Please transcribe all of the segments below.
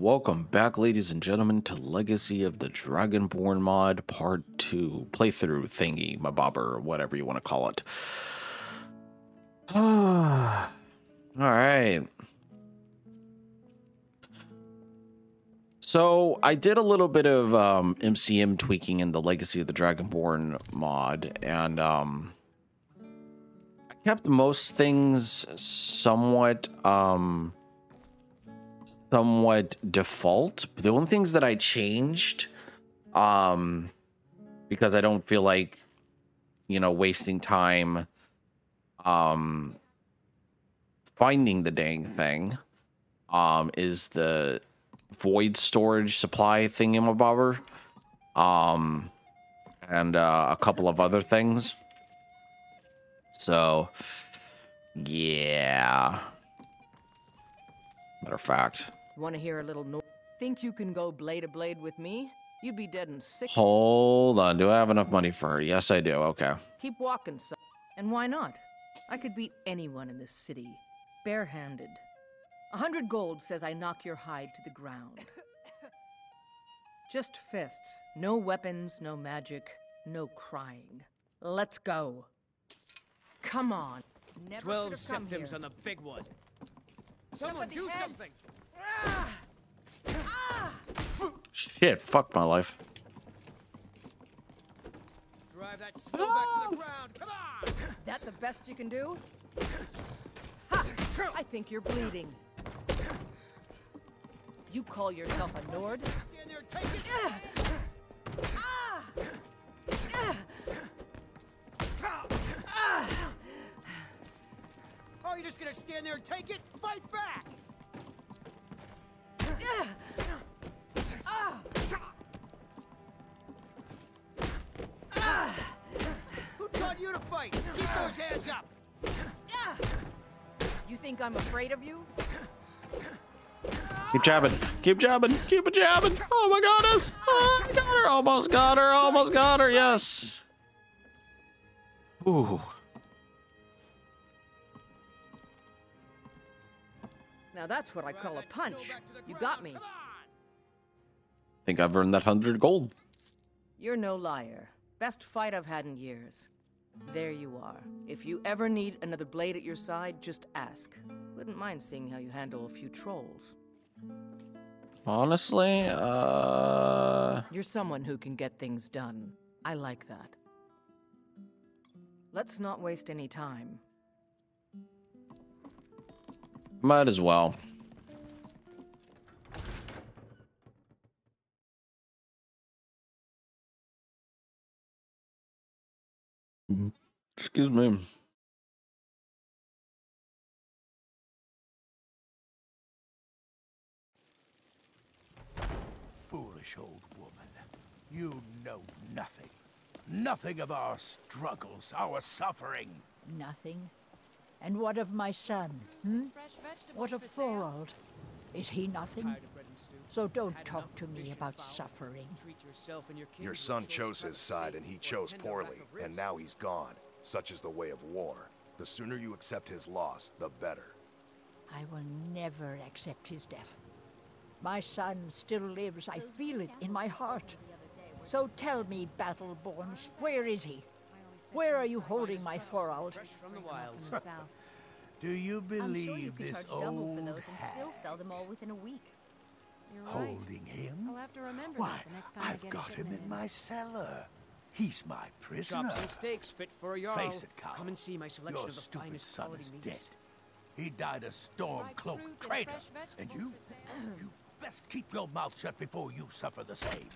welcome back, ladies and gentlemen, to Legacy of the Dragonborn mod part 2 playthrough thingy, my bobber, whatever you want to call it. All right. So I did a little bit of um, MCM tweaking in the Legacy of the Dragonborn mod, and um, I kept most things somewhat um, somewhat default. The only things that I changed, um, because I don't feel like, you know, wasting time, um, finding the dang thing, um, is the void storage supply thingamabobber, um, and uh, a couple of other things. So, yeah. Matter of fact. Want to hear a little noise? Think you can go blade to blade with me? You'd be dead in six. Hold on. Do I have enough money for her? Yes, I do. Okay. Keep walking, son. And why not? I could beat anyone in this city, barehanded. A hundred gold says I knock your hide to the ground. Just fists. No weapons, no magic, no crying. Let's go. Come on. Never Twelve come symptoms here. on the big one. Someone Somebody do help. something! Shit. Fuck my life. Drive that snow back to the ground. Come on! That the best you can do? Ha! I think you're bleeding. You call yourself a Nord? Stand there and take it! Ah! Ah! Are you just gonna stand there and take it? Fight back! Who taught you to fight? Keep those hands up! You think I'm afraid of you? Keep jabbing. Keep jabbing. Keep a jabbing. Oh my goodness. Oh, I got her. Almost got her. Almost got her. Yes. Ooh. Now that's what I call a Drive that snow punch. back to the You got me. Think I've earned that hundred gold. You're no liar. Best fight I've had in years. There you are. If you ever need another blade at your side, just ask. Wouldn't mind seeing how you handle a few trolls. Honestly, uh, You're someone who can get things done. I like that. Let's not waste any time. Might as well. Excuse me. Foolish old woman. You know nothing. Nothing of our struggles, our suffering. Nothing. And what of my son? Hmm? What of Thorald? Is he nothing? Tired of bread and stew. So don't Had talk to me about fowl. suffering. And your Your son chose his side and he chose poorly, and now he's gone. Such is the way of war. The sooner you accept his loss, the better. I will never accept his death. My son still lives. I feel it in my heart. So tell me, Battleborns, where is he? Where are you holding my Thorald? Fresh from the wilds. Do you I'm sure you believe could this charge double for those and still sell them all within a week. You're right. holding him? I'll have to remember Why, the next time I I've get got him shipment in my cellar. He's my prisoner. Chops and steaks fit for a jarl. Face it, Carl. Come and see my selection Your of the stupid finest son quality is meats. dead. He died a Ripe storm-cloaked fruit and traitor. And you, you best keep your mouth shut before you suffer the same.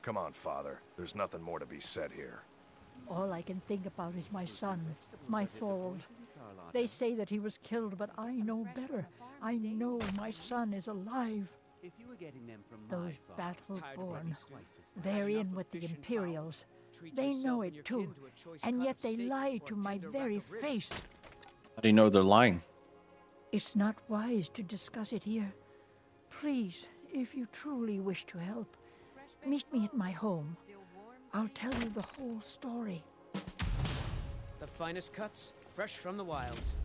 Come on, father. There's nothing more to be said here. All I can think about is my son, my Thorald. They say that he was killed, but I know better. I know my son is alive. If you were getting them from Those my farm, Battleborn, they're in with the Imperials. They know it too, kin to a choice and yet they lie to my very face. How do you know they're lying? It's not wise to discuss it here. Please, if you truly wish to help, meet me at my home. I'll tell you the whole story. The finest cuts, fresh from the wilds.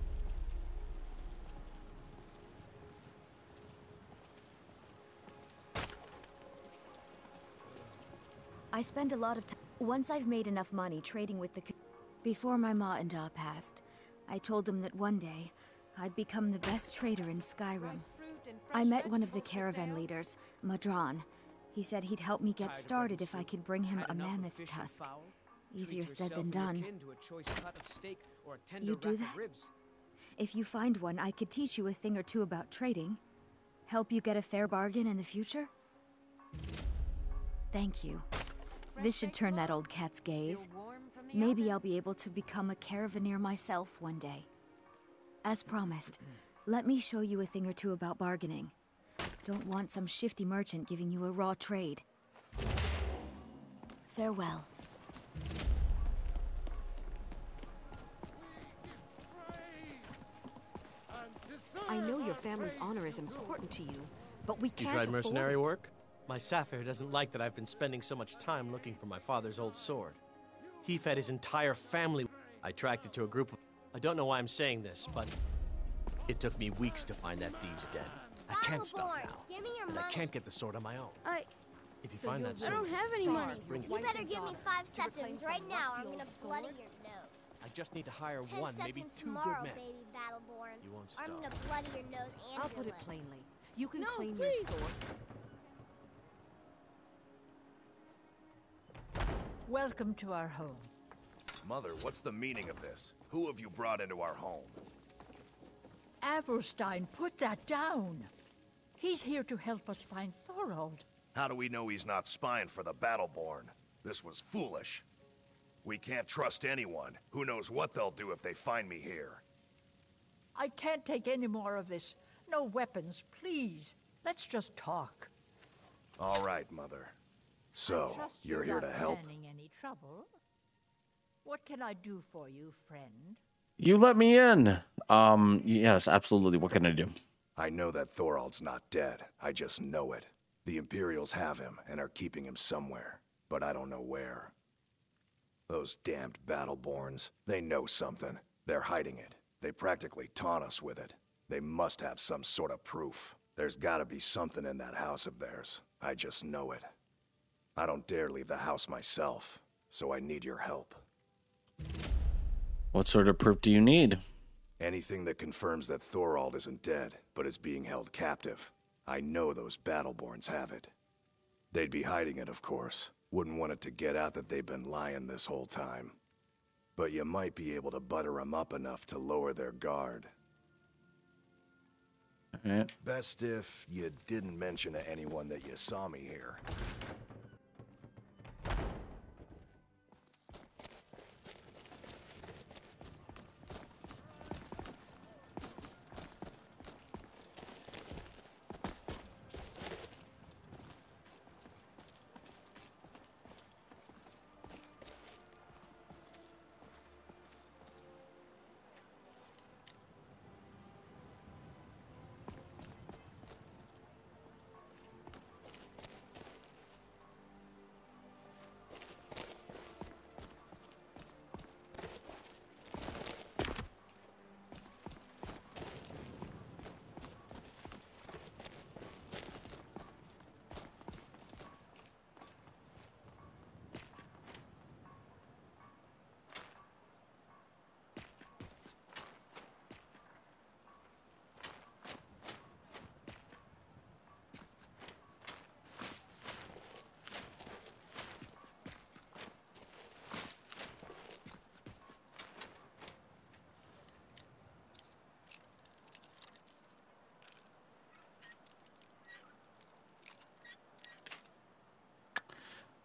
I spend a lot of time. Once I've made enough money trading with the. Before my ma and da passed, I told them that one day I'd become the best trader in Skyrim. I met one of the caravan leaders, Ma'dran, he said he'd help me get started if I could bring him a mammoth's tusk. Easier said than done. your kin to a choice cut of steak or a tender You do that? ribs. If you find one, I could teach you a thing or two about trading. Help you get a fair bargain in the future? Thank you. This should turn that old cat's gaze. Maybe I'll be able to become a caravaneer myself one day. As promised, let me show you a thing or two about bargaining. Don't want some shifty merchant giving you a raw trade. Farewell. I know your family's honor is important to you, but we can't You tried mercenary it. work? My Sapphire doesn't like that I've been spending so much time looking for my father's old sword. He fed his entire family. I tracked it to a group of. I don't know why I'm saying this, but it took me weeks to find that thieves' den. I can't stop now. Give me your And money. I can't get the sword on my own. I. If you So find you're that willing sword, have any money. bring it You better give me five to reclaim septims right now, or I'm gonna old bloody your nose. I just need to hire Ten one, maybe two tomorrow, good men. baby Battleborn. You won't Or I'm stop. gonna bloody your nose and I'll your put it lip. plainly. You can No, claim please. your sword. Welcome to our home. Mother, what's the meaning of this? Who have you brought into our home? Avulstein, put that down. He's here to help us find Thorald. How do we know he's not spying for the Battleborn? This was foolish. We can't trust anyone. Who knows what they'll do if they find me here? I can't take any more of this. No weapons, please. Let's just talk. All right, Mother. I So, trust you're here not to help? planning any trouble. What can I do for you, friend? You let me in. Um, yes, absolutely. What can I do? I know that Thorald's not dead. I just know it. The Imperials have him and are keeping him somewhere, but I don't know where. Those damned Battleborns, they know something. They're hiding it. They practically taunt us with it. They must have some sort of proof. There's gotta be something in that house of theirs. I just know it. I don't dare leave the house myself, so I need your help. What sort of proof do you need? Anything that confirms that Thorald isn't dead, but is being held captive. I know those Battleborns have it. They'd be hiding it, of course. Wouldn't want it to get out that they've been lying this whole time. But you might be able to butter 'em up enough to lower their guard. Alright. Best if you didn't mention to anyone that you saw me here.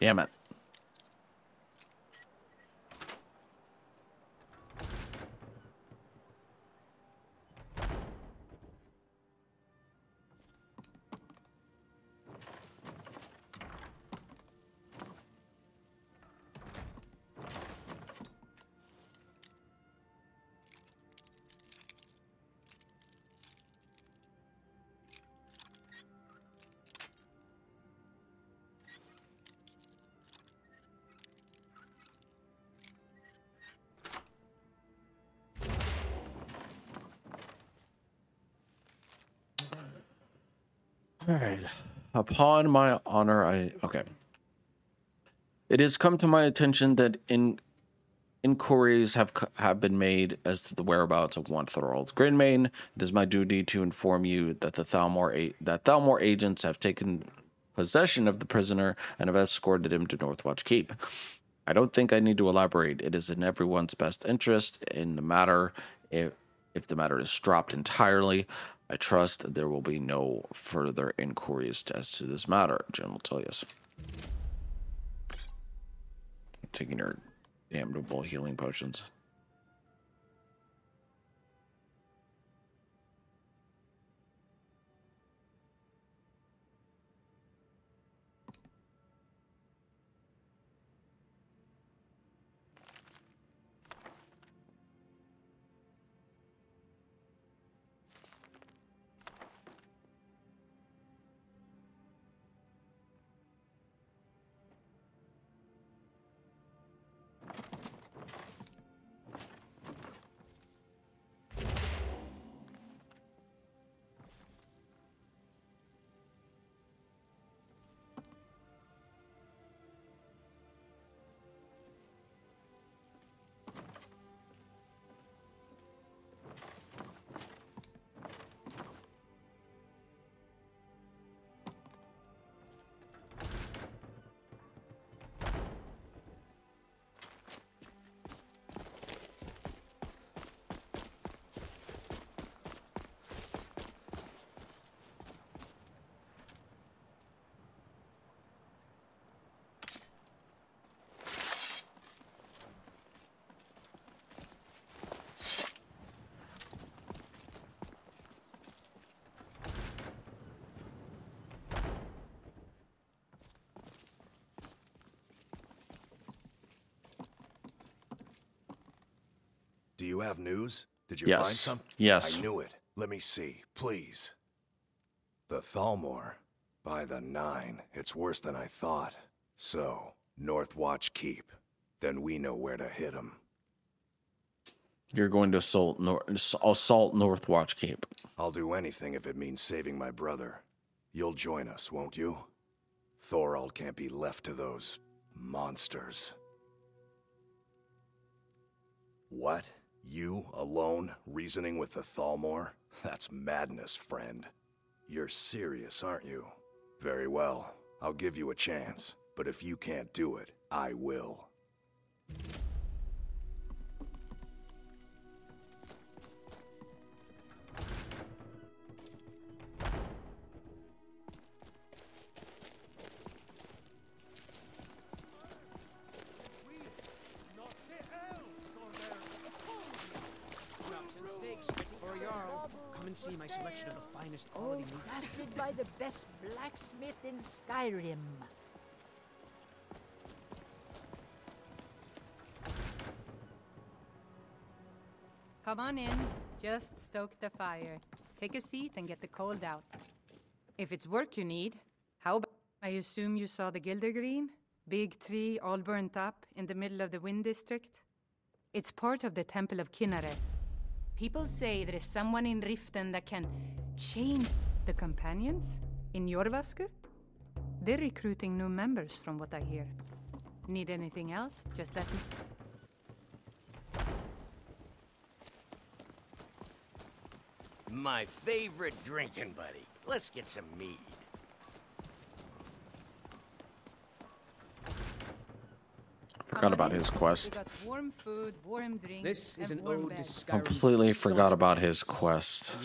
Damn it. All right. Upon my honor, I okay. It has come to my attention that in inquiries have have been made as to the whereabouts of one Thorald Gray-Mane. It is my duty to inform you that the Thalmor that Thalmor agents have taken possession of the prisoner and have escorted him to Northwatch Keep. I don't think I need to elaborate. It is in everyone's best interest in the matter. If if the matter is dropped entirely, I trust there will be no further inquiries as to this matter. General Tullius. Taking your damnable healing potions. Have news? Did you find Yes. some? Yes. I knew it. Let me see, please. The Thalmor. By the nine. It's worse than I thought. So, Northwatch Keep. Then we know where to hit him. You're going to assault Nor- assault Northwatch Keep. I'll do anything if it means saving my brother. You'll join us, won't you? Thorald can't be left to those monsters. What? You, alone, reasoning with the Thalmor? That's madness, friend. You're serious, aren't you? Very well. I'll give you a chance. But if you can't do it, I will. Finest quality Oh, meats. crafted by the best blacksmith in Skyrim. Come on in. Just stoke the fire. Take a seat and get the cold out. If it's work you need, how about... I assume you saw the Gildergreen? Big tree all burnt up in the middle of the Wind District? It's part of the Temple of Kynareth. People say there is someone in Riften that can change the companions in Jorvaskr. They're recruiting new members from what I hear. Need anything else? Just let me... My favorite drinking buddy. Let's get some mead. Forgot about his quest. warm food, warm drinks, This is an warm ode to Completely forgot about his defense quest.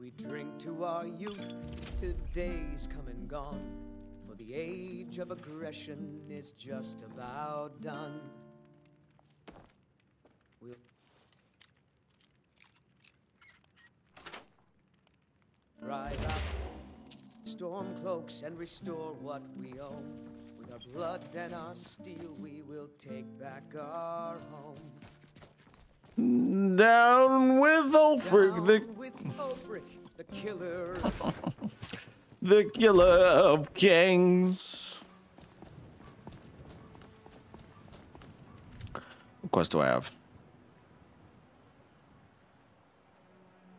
We drink to our youth, today's come and gone. For the age of aggression is just about done. We'll drive out storm cloaks and restore what we own. With our blood and our steel, we will take back our home. Down with Ulfric, the, with Ulfric, the killer. the killer of kings. What quest do I have?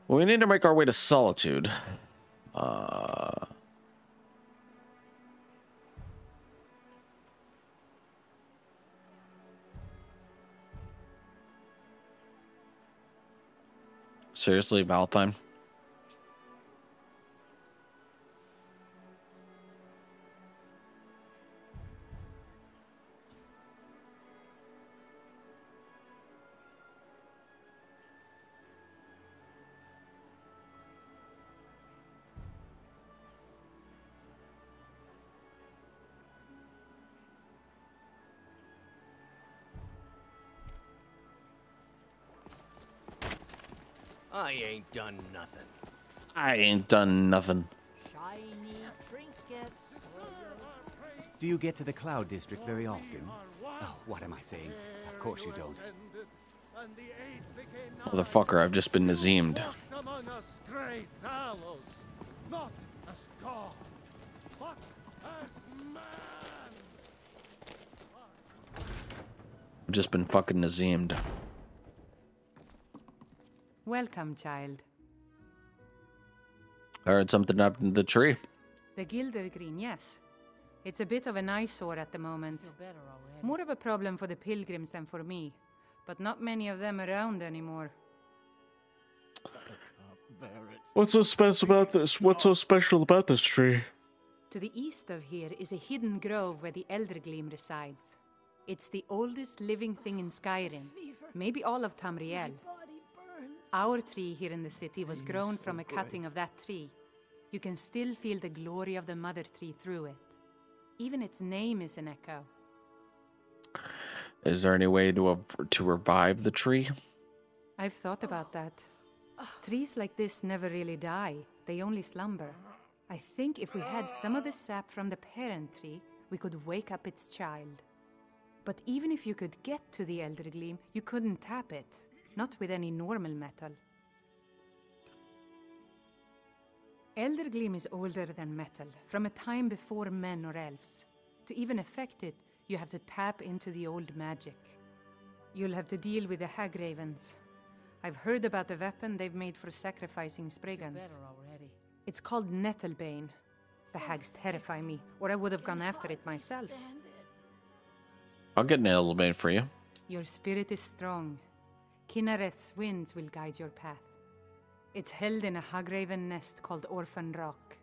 Well, we need to make our way to Solitude. Uh, Seriously, Valentine? I ain't done nothing. I ain't done nothing. Shiny trinkets. Do you get to the Cloud District very often? Oh, what am I saying? Of course you don't. Motherfucker, I've just been Nazeemed. among us great Talos, not as God, but as man. I've just been fucking Nazeemed. Welcome, child. I heard something up in the tree. The Gildergreen, yes. It's a bit of an eyesore at the moment. More of a problem for the pilgrims than for me. But not many of them around anymore. What's so special about this? What's so special about this tree? To the east of here is a hidden grove where the Eldergleam resides. It's the oldest living thing in Skyrim. Maybe all of Tamriel. Our tree here in the city was grown from a cutting of that tree. You can still feel the glory of the mother tree through it. Even its name is an echo. Is there any way to to revive the tree? I've thought about that. Trees like this never really die, they only slumber. I think if we had some of the sap from the parent tree, we could wake up its child. But even if you could get to the Eldergleam, you couldn't tap it, not with any normal metal. Eldergleam is older than metal, from a time before men or elves. To even affect it, you have to tap into the old magic. You'll have to deal with the Hagravens. I've heard about the weapon they've made for sacrificing Spriggans. It's called Nettlebane. The hags terrify me, or I would have gone after it myself. I'll get Nettlebane for you. Your spirit is strong. Kynareth's winds will guide your path. It's held in a Hagraven nest called Orphan Rock.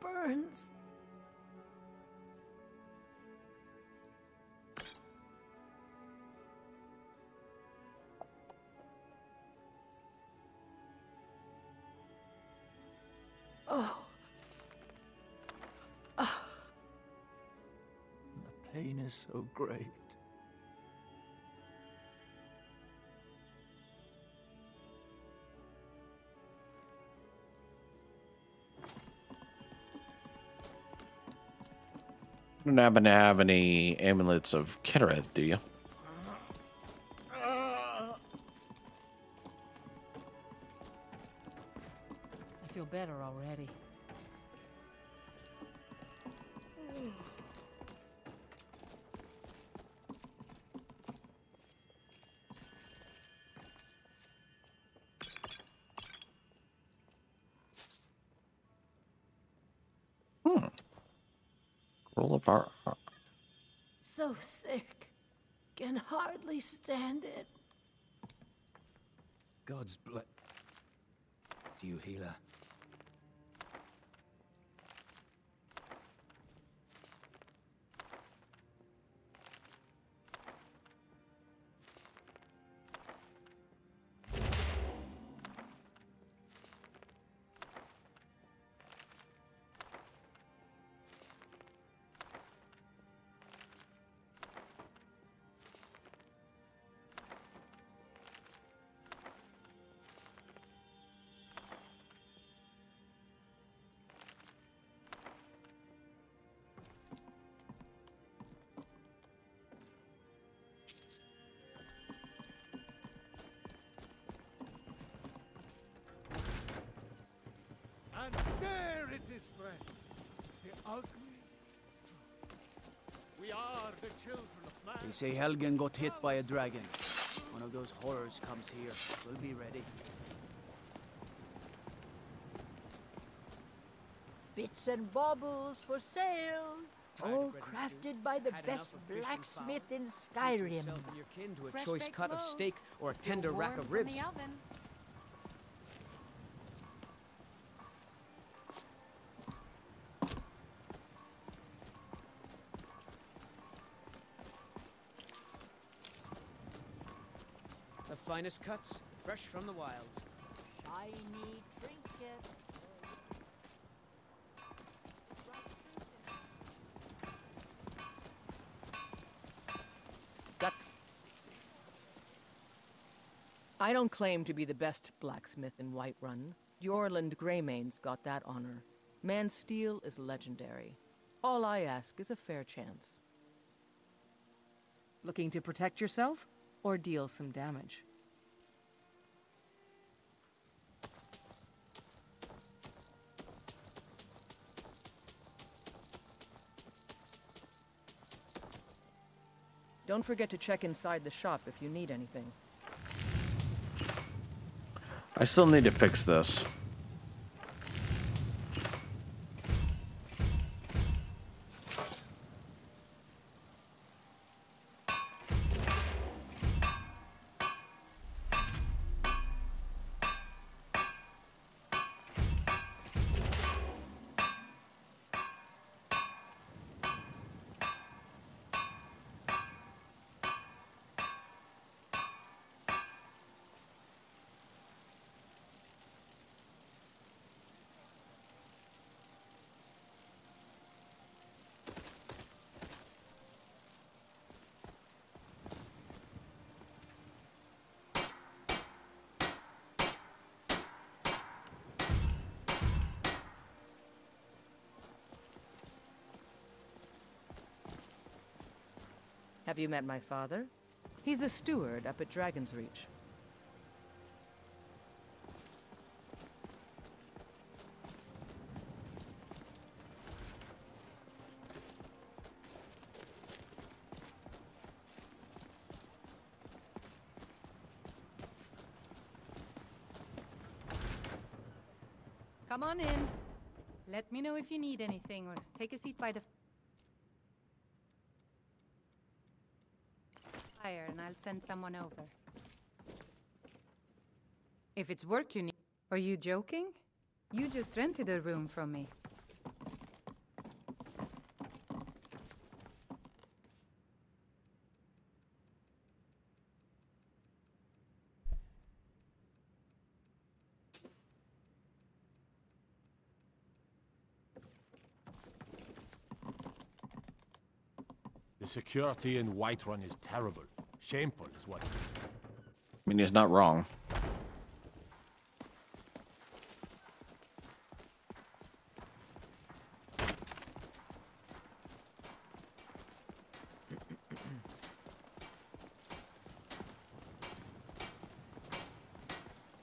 Burns. Oh. Ah. The pain is so great. You don't happen to have any amulets of Kynareth, do you? Stand it. God's bless you, healer. And there it is, friends. The ugly. We are the children of man. They say Helgen got hit by a dragon. One of those horrors comes here. We'll be ready. Bits and baubles for sale. All of bread and stew. crafted by the best enough of fish and blacksmith in Skyrim. your kin to a Fresh choice baked cut of steak or a still tender rack warm of from ribs. Finest cuts, fresh from the wilds. Shiny trinket. Got. I don't claim to be the best blacksmith in Whiterun. Eorlund Greymane's got that honor. Man's steel is legendary. All I ask is a fair chance. Looking to protect yourself or deal some damage? Don't forget to check inside the shop if you need anything. I still need to fix this. Have you met my father? He's the steward up at Dragon's Reach. Come on in. Let me know if you need anything or take a seat by the fire and I'll send someone over. If it's work you need. Are you joking? You just rented a room from me. The security in Whiterun is terrible. Shameful is what. I mean, he's not wrong.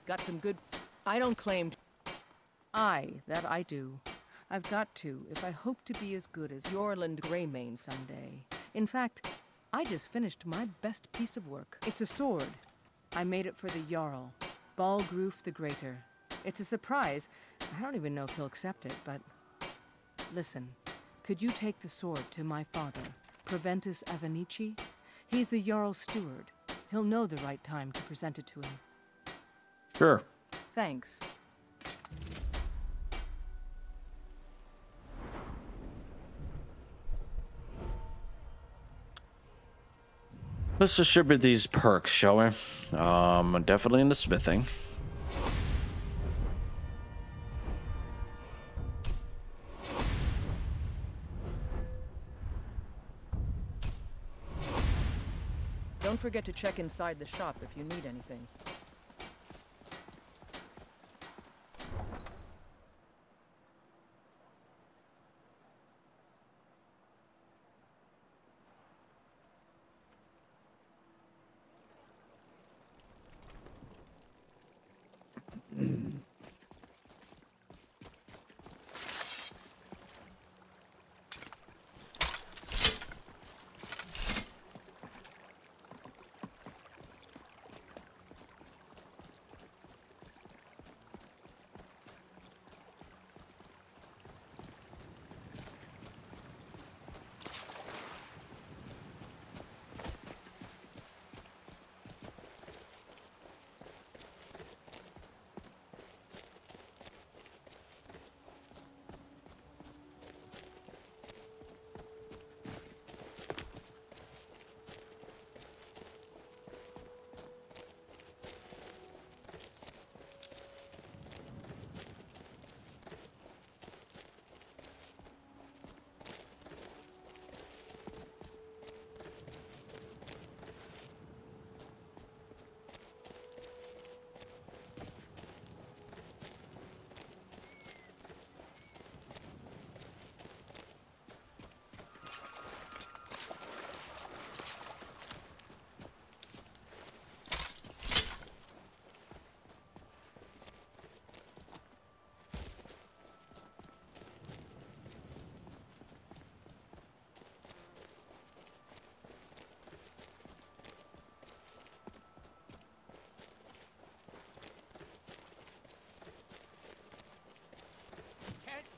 Got some good. I don't claim. I that I do. I've got to, if I hope to be as good as Eorlund Greymane someday. In fact, I just finished my best piece of work. It's a sword. I made it for the Jarl, Balgruuf the Greater. It's a surprise. I don't even know if he'll accept it, but. Listen, could you take the sword to my father, Proventus Avenicci? He's the Jarl's steward. He'll know the right time to present it to him. Sure. Thanks. Let's distribute these perks, shall we? Um, definitely into smithing. Don't forget to check inside the shop if you need anything.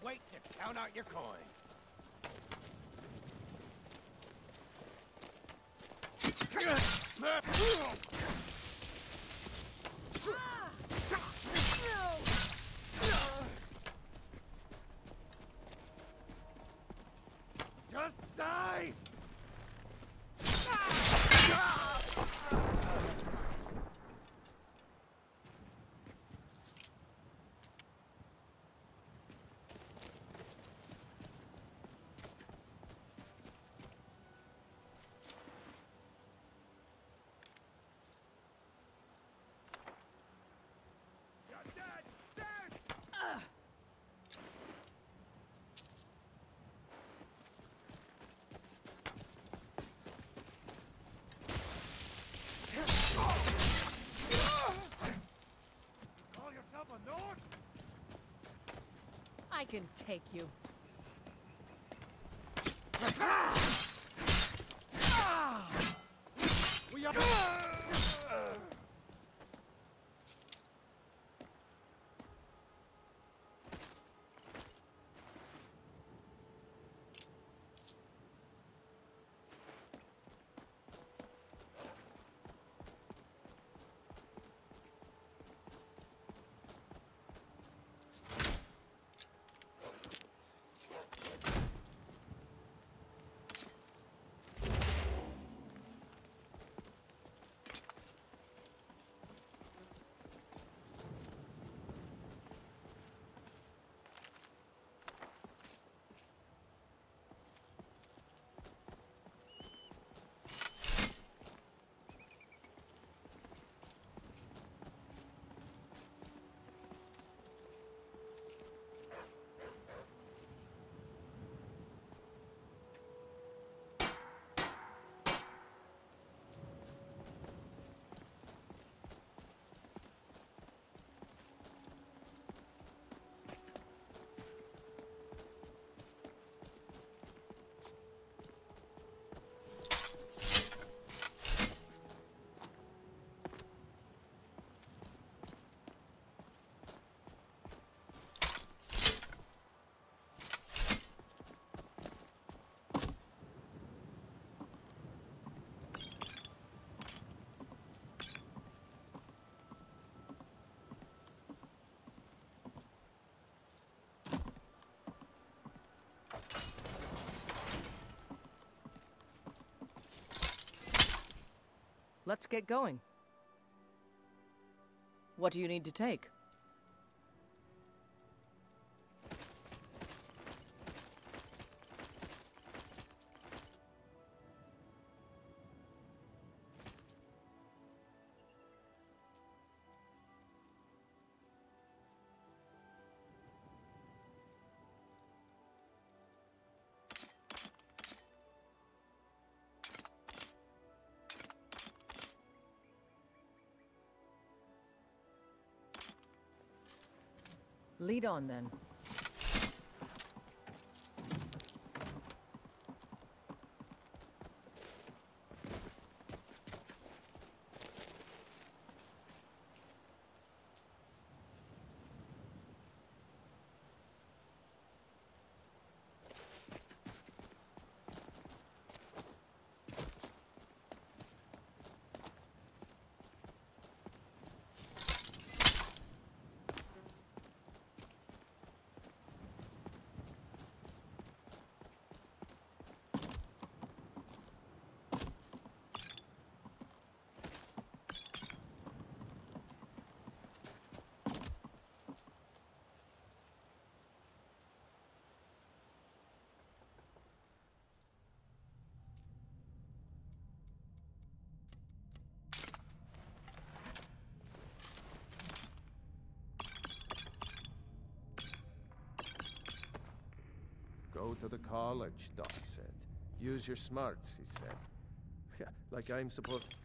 Wait to count out your coin. Just die! Call yourself a Nord? I can take you. We are. Let's get going. What do you need to take? Lead on then. Go to the college, Doc said. Use your smarts, he said. Like I'm supposed...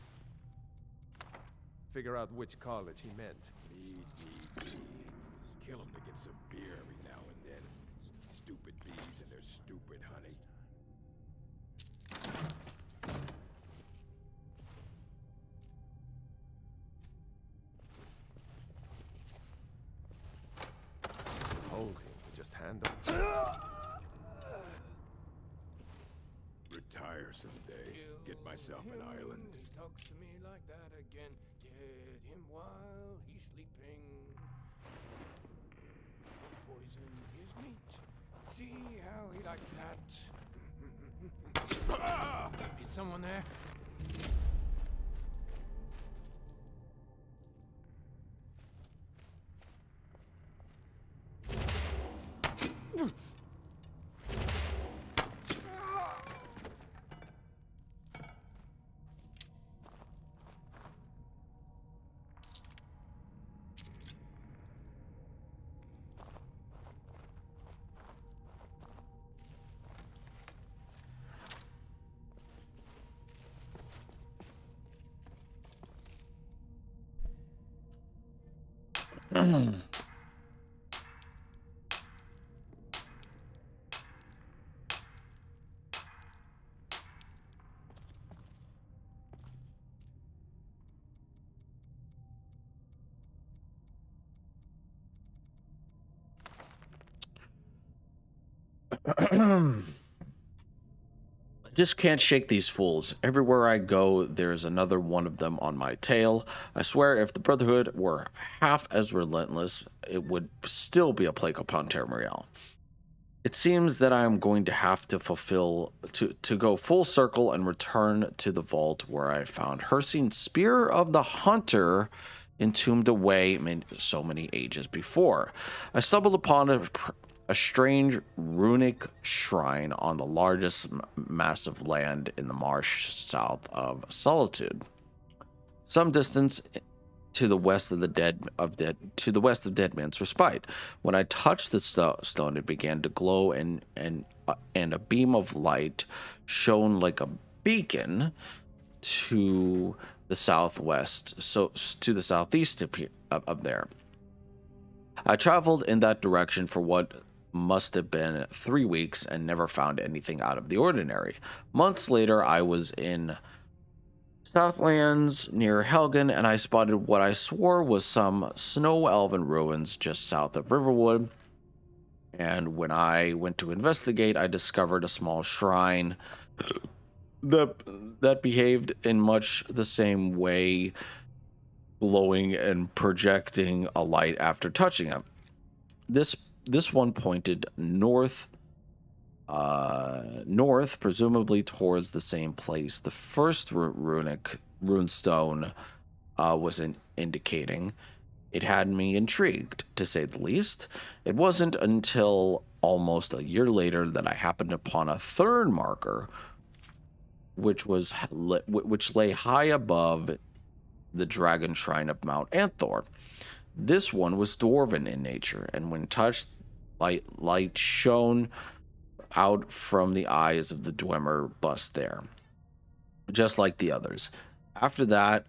Figure out which college he meant. Bees, bees, bees. Kill them to get some beer every now and then. Stupid bees and their stupid honey. Someday. Get myself an island. He talks to me like that again. Dead him while he's sleeping. Poison his meat. See how he likes that. Is someone there? Ahem. Mm. just can't shake these fools. Everywhere I go, there's another one of them on my tail. I swear, if the Brotherhood were half as relentless, it would still be a plague upon Tamriel. It seems that I am going to have to fulfill to to go full circle and return to the vault where I found Hircine's spear of the hunter entombed away so many ages before. I stumbled upon a a strange runic shrine on the largest mass of land in the marsh south of Solitude. Some distance to the west of the dead of dead to the west of Dead Man's Respite. When I touched the st- stone, it began to glow, and and uh, and a beam of light shone like a beacon to the southwest, so to the southeast of, of, of there. I traveled in that direction for what must have been three weeks and never found anything out of the ordinary. Months later, I was in Southlands near Helgen and I spotted what I swore was some snow elven ruins just south of Riverwood. And when I went to investigate, I discovered a small shrine that that behaved in much the same way, glowing and projecting a light after touching it. This this one pointed north uh, north, presumably towards the same place the first runic runestone uh, was in indicating. It had me intrigued, to say the least. It wasn't until almost a year later that I happened upon a third marker, which was which lay high above the dragon shrine of Mount Anthor. This one was dwarven in nature, and when touched, light light shone out from the eyes of the Dwemer bust there, just like the others. After that,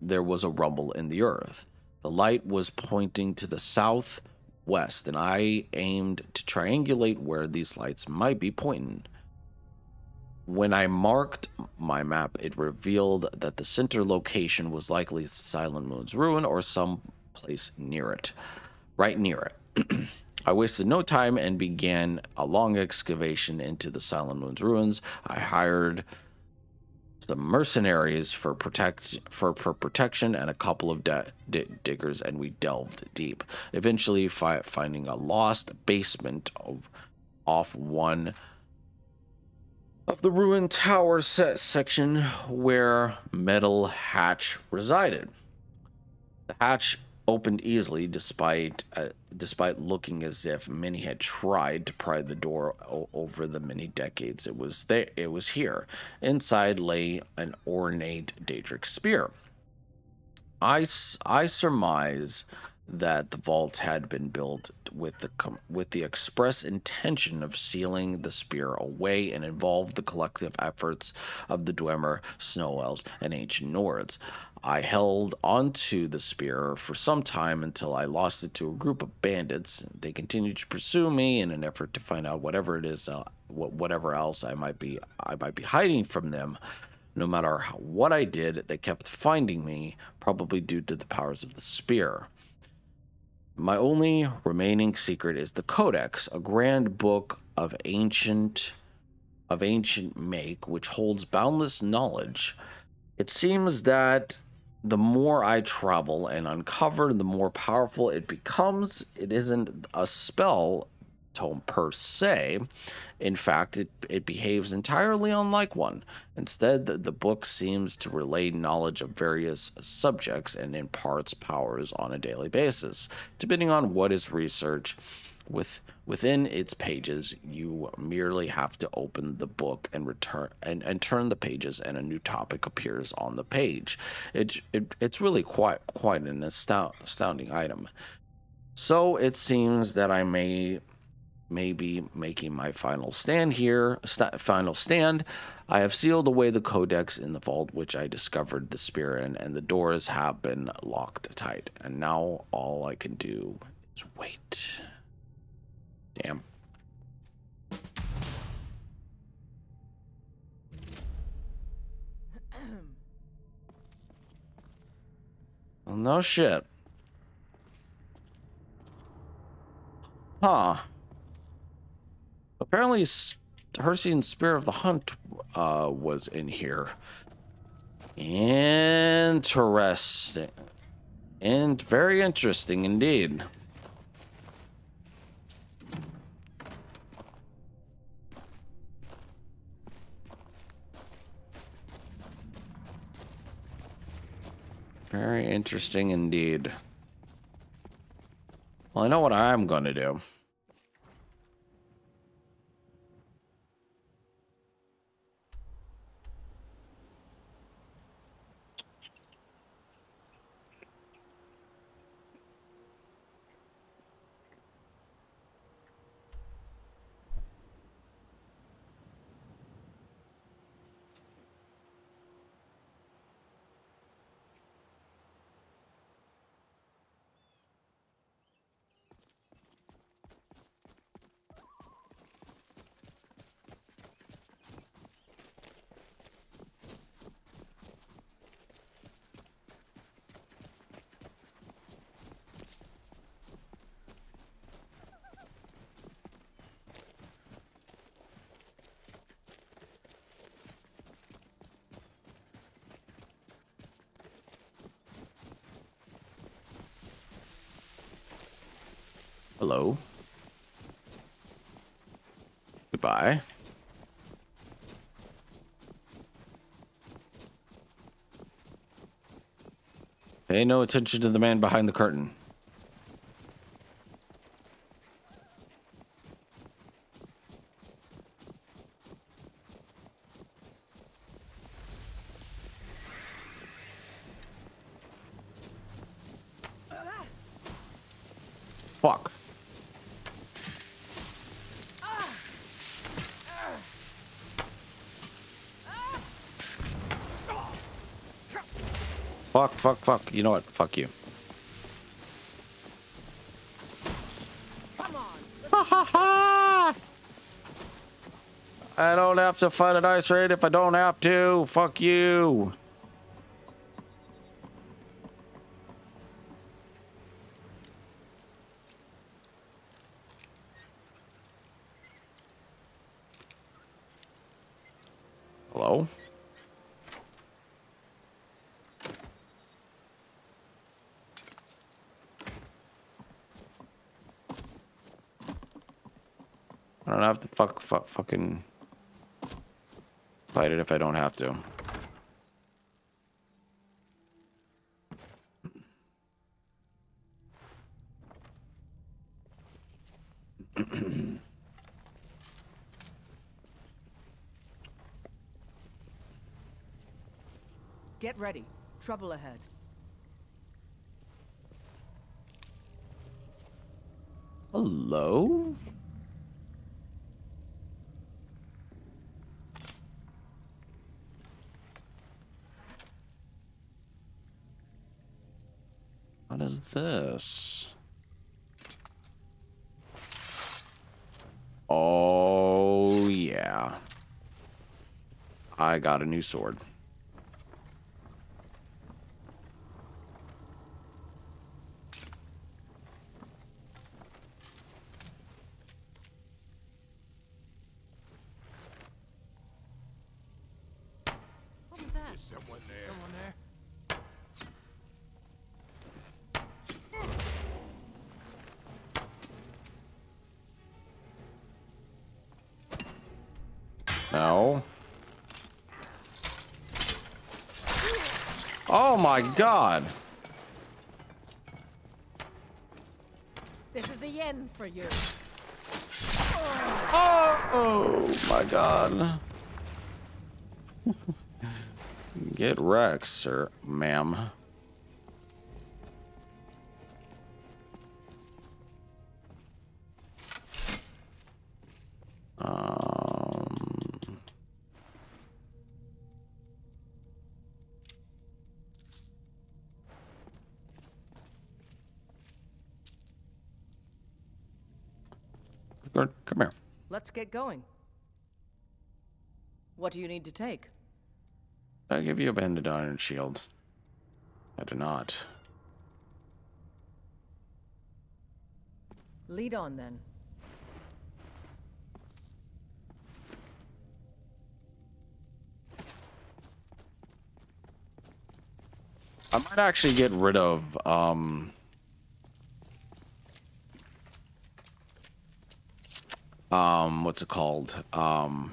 there was a rumble in the earth. The light was pointing to the southwest, and I aimed to triangulate where these lights might be pointing. When I marked my map, it revealed that the center location was likely Silent Moon's ruin or some place near it, right near it. I wasted no time and began a long excavation into the Silent Moon's ruins. I hired some mercenaries for protect for, for protection and a couple of diggers, and we delved deep. Eventually, fi- finding a lost basement of off one of the ruined tower se- section where Metal Hatch resided. The hatch opened easily despite uh, despite looking as if many had tried to pry the door over the many decades it was there it was here inside lay an ornate daedric spear i i surmise that the vault had been built with the with the express intention of sealing the spear away and involved the collective efforts of the Dwemer, Snow Elves, and ancient Nords. I held onto the spear for some time until I lost it to a group of bandits. They continued to pursue me in an effort to find out whatever it is, uh, whatever else I might be I might be hiding from them. No matter what I did, they kept finding me, probably due to the powers of the spear. My only remaining secret is the Codex, a grand book of ancient of ancient make which holds boundless knowledge. It seems that the more I travel and uncover, the more powerful it becomes. It isn't a spell tome per se. In fact, it, it behaves entirely unlike one. Instead, the, the book seems to relay knowledge of various subjects and imparts powers on a daily basis, depending on what is researched. With within its pages, you merely have to open the book and return and, and turn the pages, and a new topic appears on the page. It, it it's really quite quite an astound, astounding item. So it seems that I may may be making my final stand here. St- final stand. I have sealed away the codex in the vault which I discovered the spear in, and the doors have been locked tight. And now all I can do is wait. Damn. Well, no shit. Huh. Apparently, Hircine's Spear of the Hunt uh, was in here. Interesting. And very interesting indeed. Very interesting indeed. Well, I know what I'm going to do. Hello. Goodbye. Pay no attention to the man behind the curtain. Fuck. Fuck, fuck. You know what? Fuck you. Ha ha ha! I don't have to fight an ice wraith if I don't have to. Fuck you. Hello? I don't have to fuck, fuck, fucking fight it if I don't have to. Get ready. Trouble ahead. Hello? What is this? Oh, yeah. I got a new sword. My god. This is the end for you. Oh, oh my god. Get wrecked, sir, ma'am. Let's get going. What do you need to take? Did I give you a banded iron shield? I do not. Lead on then. I might actually get rid of um um what's it called? Um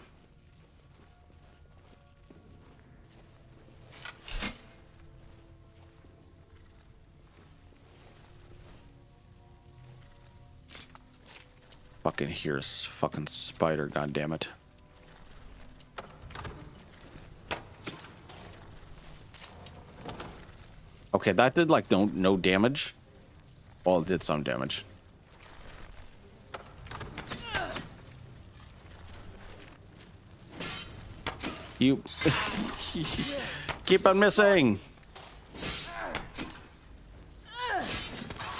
Fucking here's fucking spider, god damn it. Okay, that did like no no damage. Well, it did some damage. You keep on missing.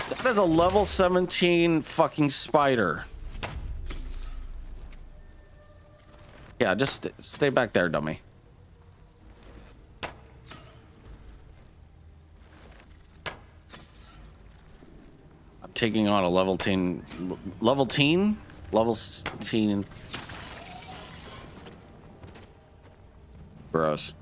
That is a level 17 fucking spider. Yeah, just st- stay back there, dummy. I'm taking on a level 10 level teen level 10 Gross.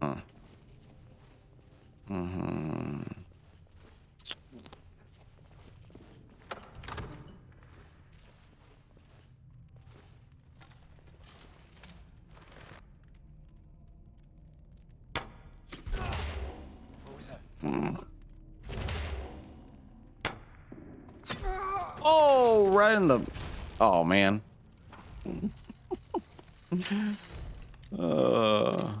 Huh. Mm-hmm. What was that? Mm. Oh, right in the. Oh man. uh.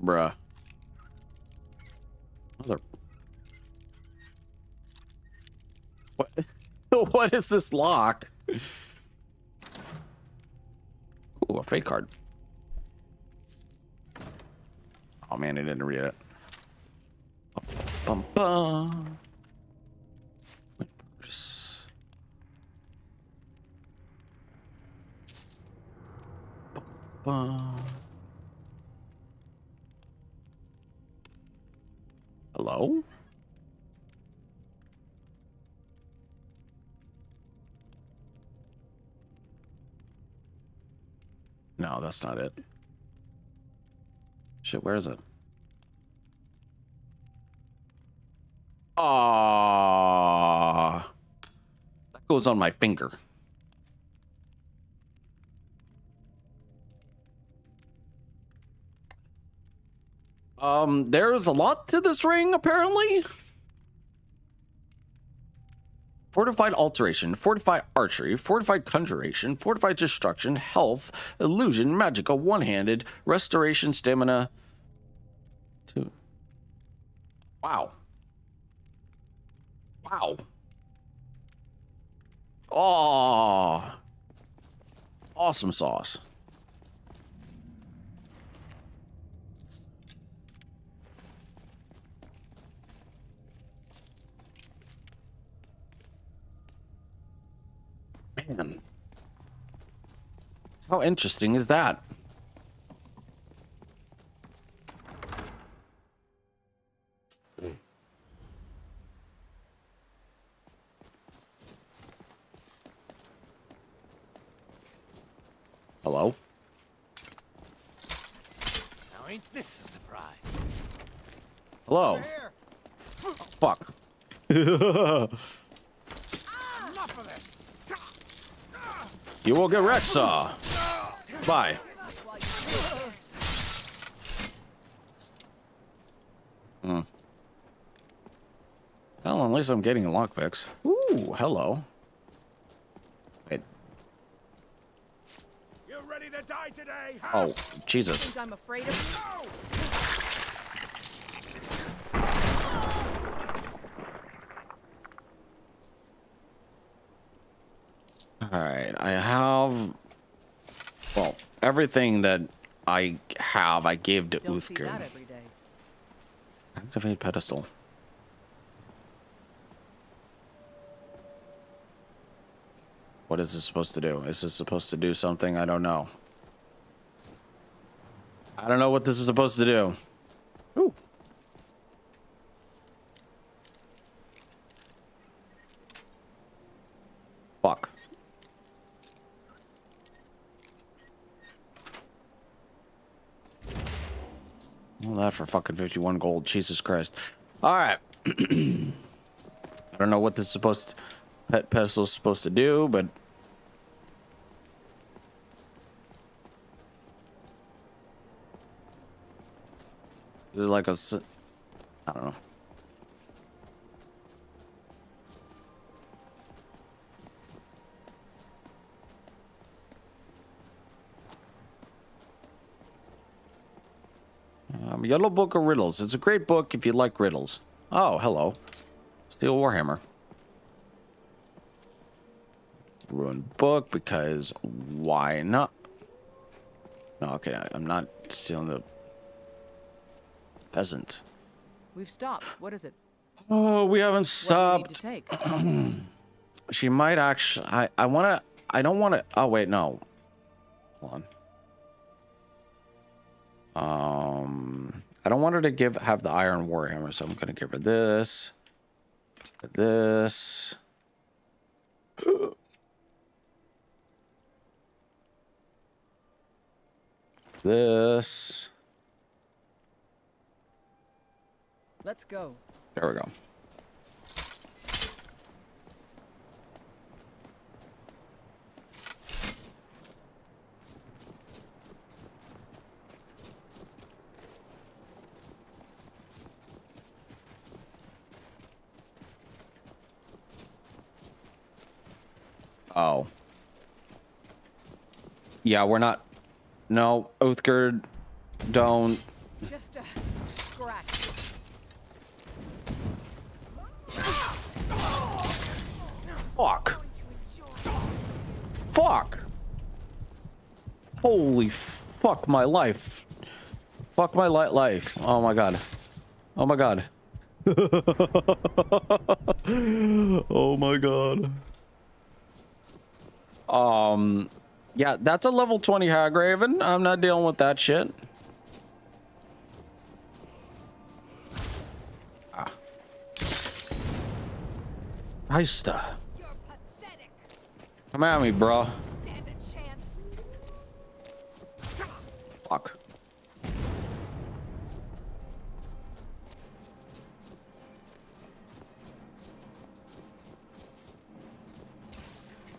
Bruh. Mother. What? what is this lock? Ooh, a fake card. Oh man, I didn't read it. Hello? No, that's not it. Shit, where is it? Ah, that goes on my finger. Um, there's a lot to this ring, apparently. Fortified alteration, fortified archery, fortified conjuration, fortified destruction, health, illusion, magical, one-handed, restoration, stamina. Two. Wow. Wow. Oh. Awesome sauce. Man. How interesting is that? Hello? Now ain't this a surprise? Hello? Oh, fuck. Enough of this! You will get wrecked, saw. Bye. Hmm. Well, at least I'm getting a lockpicks. Ooh, hello. Wait. You ready to die today? Oh, Jesus. I'm afraid of you? Alright, I have... Well, everything that I have, I gave to Don't see Uthgerd. that every day. Activate pedestal. What is this supposed to do? Is this supposed to do something? I don't know. I don't know what this is supposed to do. Ooh. Fuck. All that for fucking 51 gold. Jesus Christ. All right. I don't know what this is supposed to, pet pedestal is supposed to do, but like a... I don't know. Um, Yellow Book of Riddles. It's a great book if you like riddles. Oh, hello. Steel Warhammer. Ruined book because why not? No, okay, I'm not stealing the peasant. We've stopped. What is it? Oh, we haven't What do we need to stopped. she might actually. I I want to. I don't want to. Oh wait, no. Hold on. Um, I don't want her to give have the Iron Warhammer, so I'm gonna give her this. This. This. Let's go. There we go. Oh. Yeah, we're not. No, Uthgerd, don't. Just a Fuck. Fuck. Holy fuck my life. Fuck my li life. Oh my god. Oh my god. oh my god. Um yeah, that's a level 20 Hagraven. I'm not dealing with that shit. Ah. Heista. Come at me, bro. Fuck.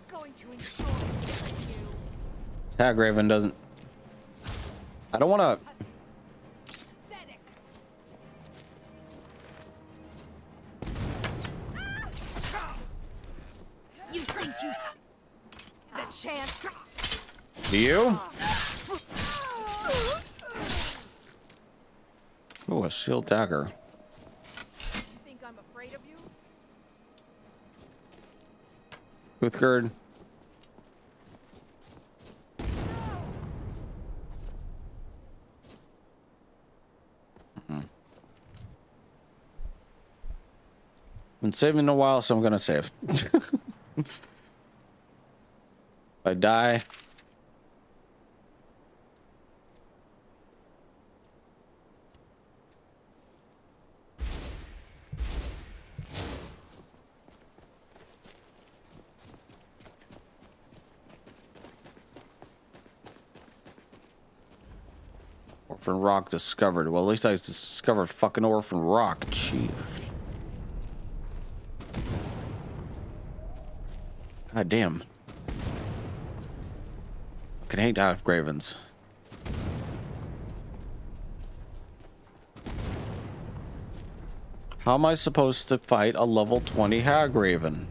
Going to ensure you. Tag Raven doesn't. I don't want to. Do you? Oh, a shield dagger. Think I'm afraid of you? Uthgerd. Mhm. Been saving a while, so I'm gonna save. I die, Orphan rock discovered. Well, at least I discovered fucking orphan rock. Gee. God damn. Can hate Dive Gravens. How am I supposed to fight a level 20 Hagraven?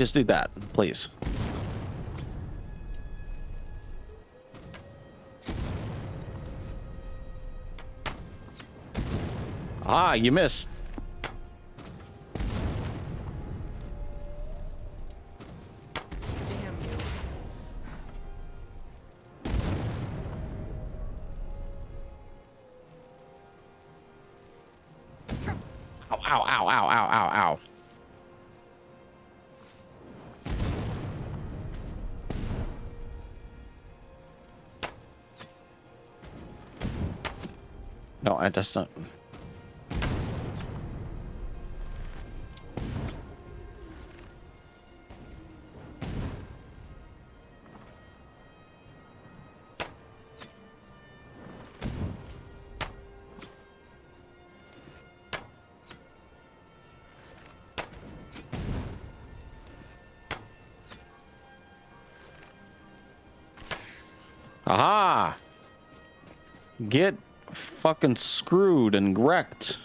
Just do that, please. Ah, you missed. That's not. Aha! Get fucking screwed and wrecked.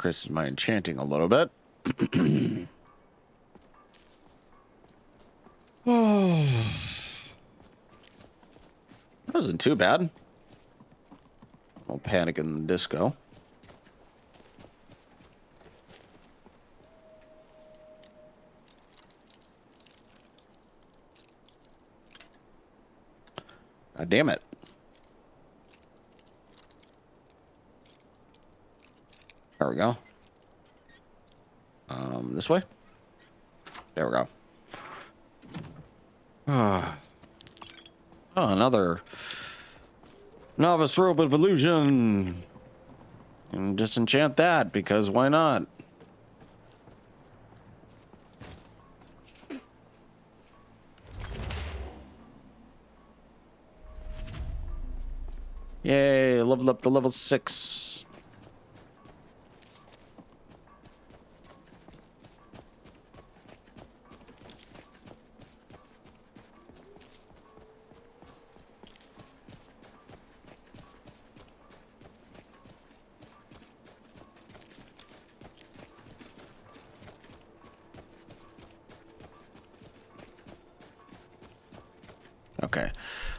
Increases my enchanting a little bit. that wasn't too bad. No panic in the disco. God damn it. There we go. Um, this way. There we go. Ah. Oh, another novice rope of illusion. And disenchant that because why not? Yay, leveled up to level six. Okay.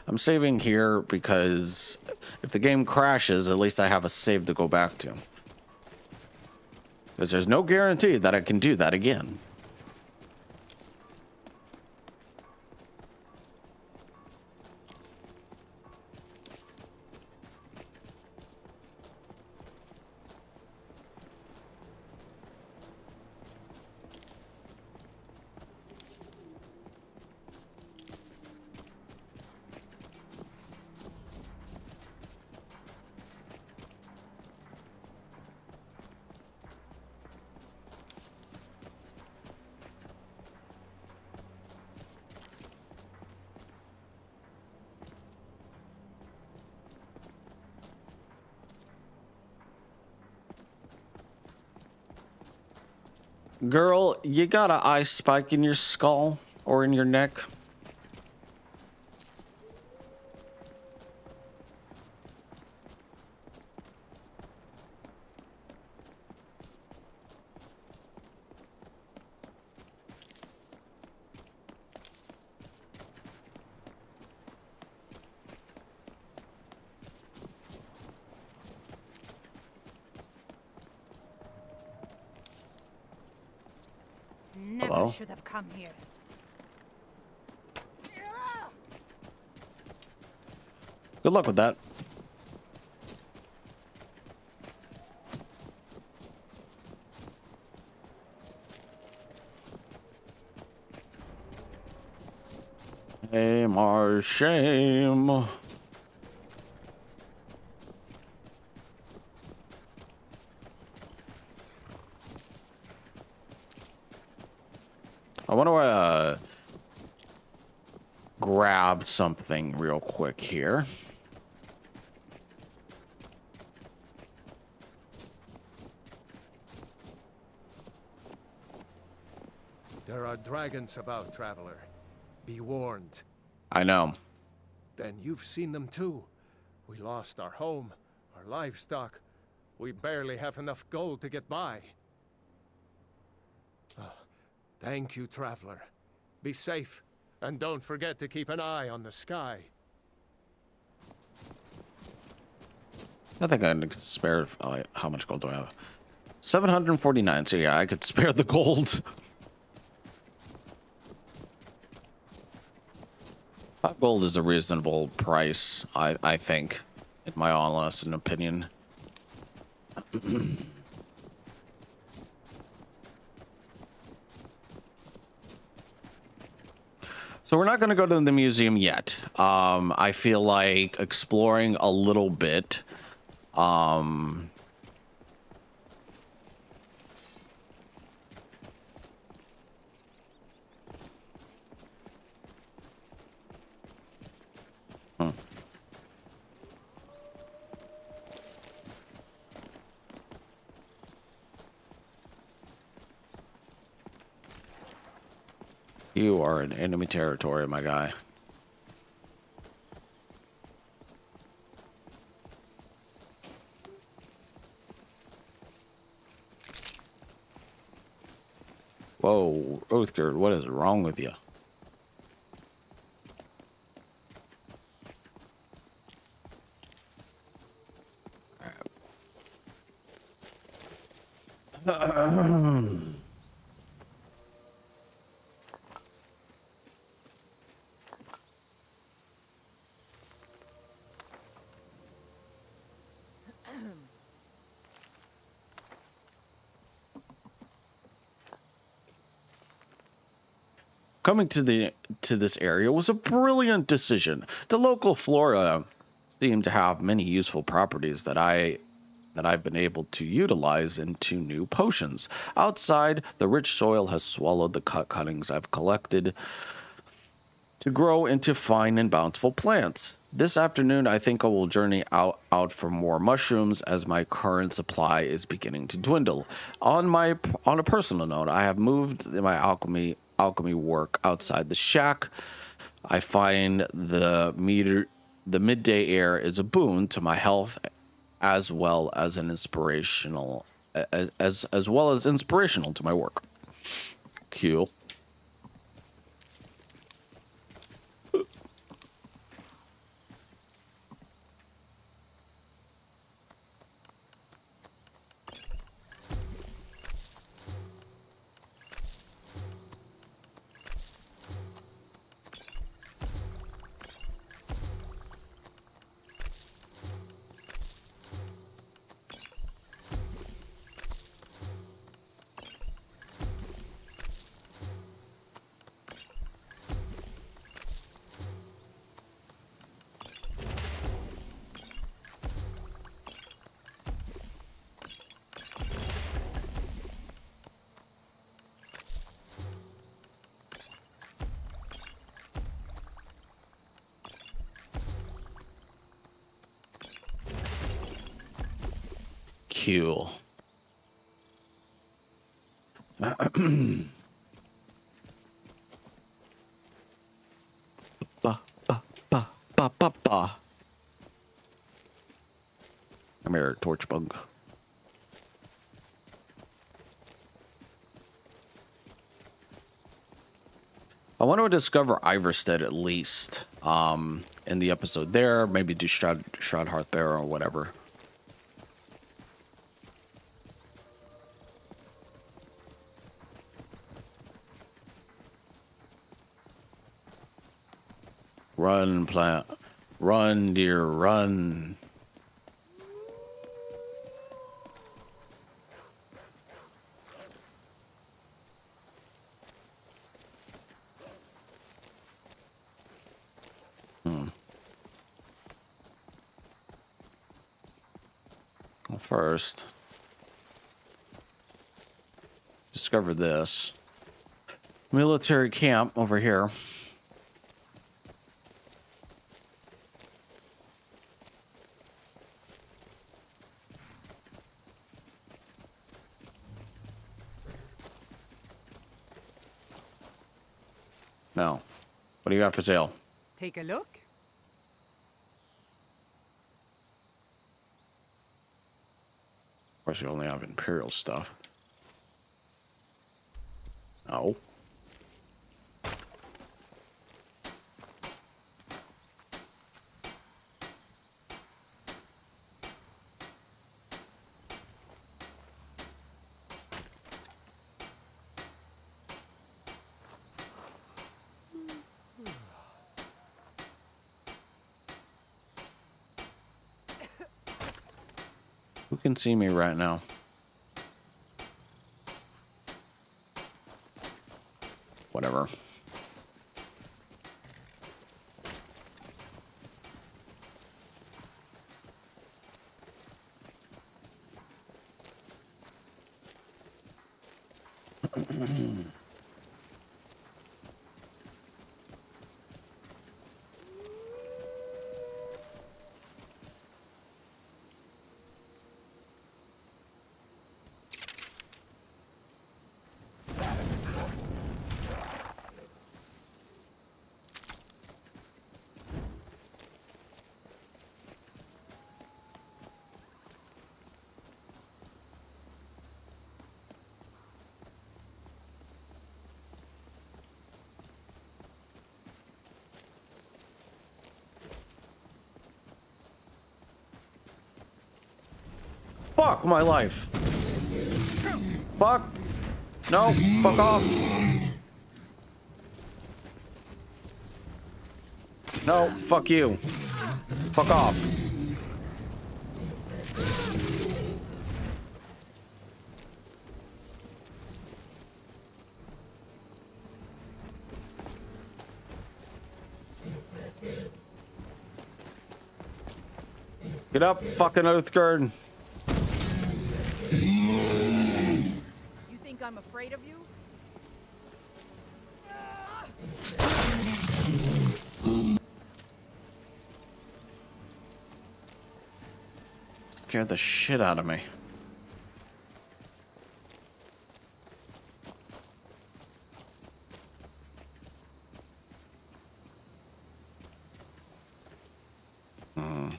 I'm saving here because if the game crashes, at least I have a save to go back to. Because there's no guarantee that I can do that again. Girl, you got an ice spike in your skull or in your neck? Never Hello? should have come here. Good luck with that. Shame our shame. I want to uh, grab something real quick here. There are dragons about, traveler. Be warned. I know. Then you've seen them too. We lost our home, our livestock. We barely have enough gold to get by. Ah, thank you, traveler. Be safe, and don't forget to keep an eye on the sky. I think I could spare. Oh, how much gold do I have? 749. So yeah, I could spare the gold. Five gold is a reasonable price, I, I think, in my honest opinion. So we're not going to go to the museum yet. Um, I feel like exploring a little bit. Um, You are in enemy territory, my guy. Whoa, Uthgerd, what is wrong with you? Coming to the to this area was a brilliant decision. The local flora seem to have many useful properties that I that I've been able to utilize into new potions. Outside, the rich soil has swallowed the cut cuttings I've collected to grow into fine and bountiful plants. This afternoon, I think I will journey out, out for more mushrooms as my current supply is beginning to dwindle. On my on a personal note, I have moved my alchemy alchemy work outside the shack. I find the meter the midday air is a boon to my health as well as an inspirational as as well as inspirational to my work. Cool. Cool. ba, ba, ba, ba, ba, ba. Come here, torch bug. I want to discover Iverstead at least um, in the episode there. Maybe do Shroud, Shroud Hearth Barrow or whatever. Run, plant. Run, dear, run. Hmm. Well, first, discover this military camp over here. Now, what do you got for sale? Take a look. Of course, you only have Imperial stuff. No. Who can see me right now? Whatever. Fuck my life. Fuck. No, fuck off. No, fuck you. Fuck off. Get up, fucking Uthgerd. I'm afraid of you? Scared the shit out of me. Hmm.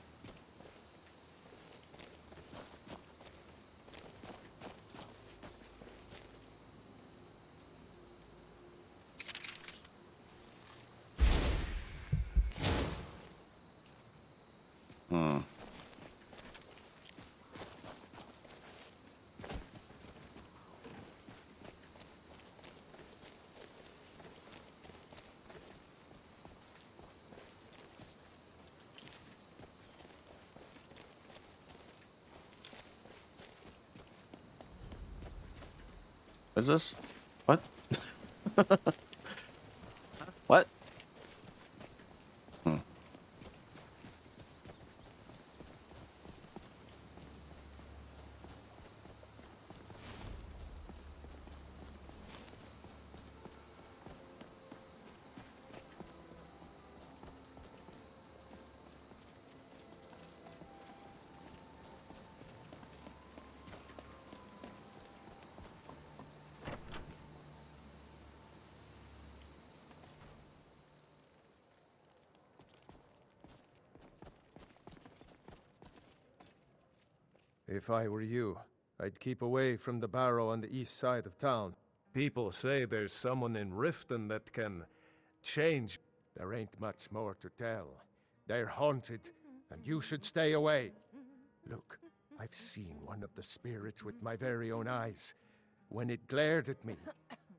Hmm. What is this? What? If I were you, I'd keep away from the barrow on the east side of town. People say there's someone in Riften that can change. There ain't much more to tell. They're haunted, and you should stay away. Look, I've seen one of the spirits with my very own eyes. When it glared at me,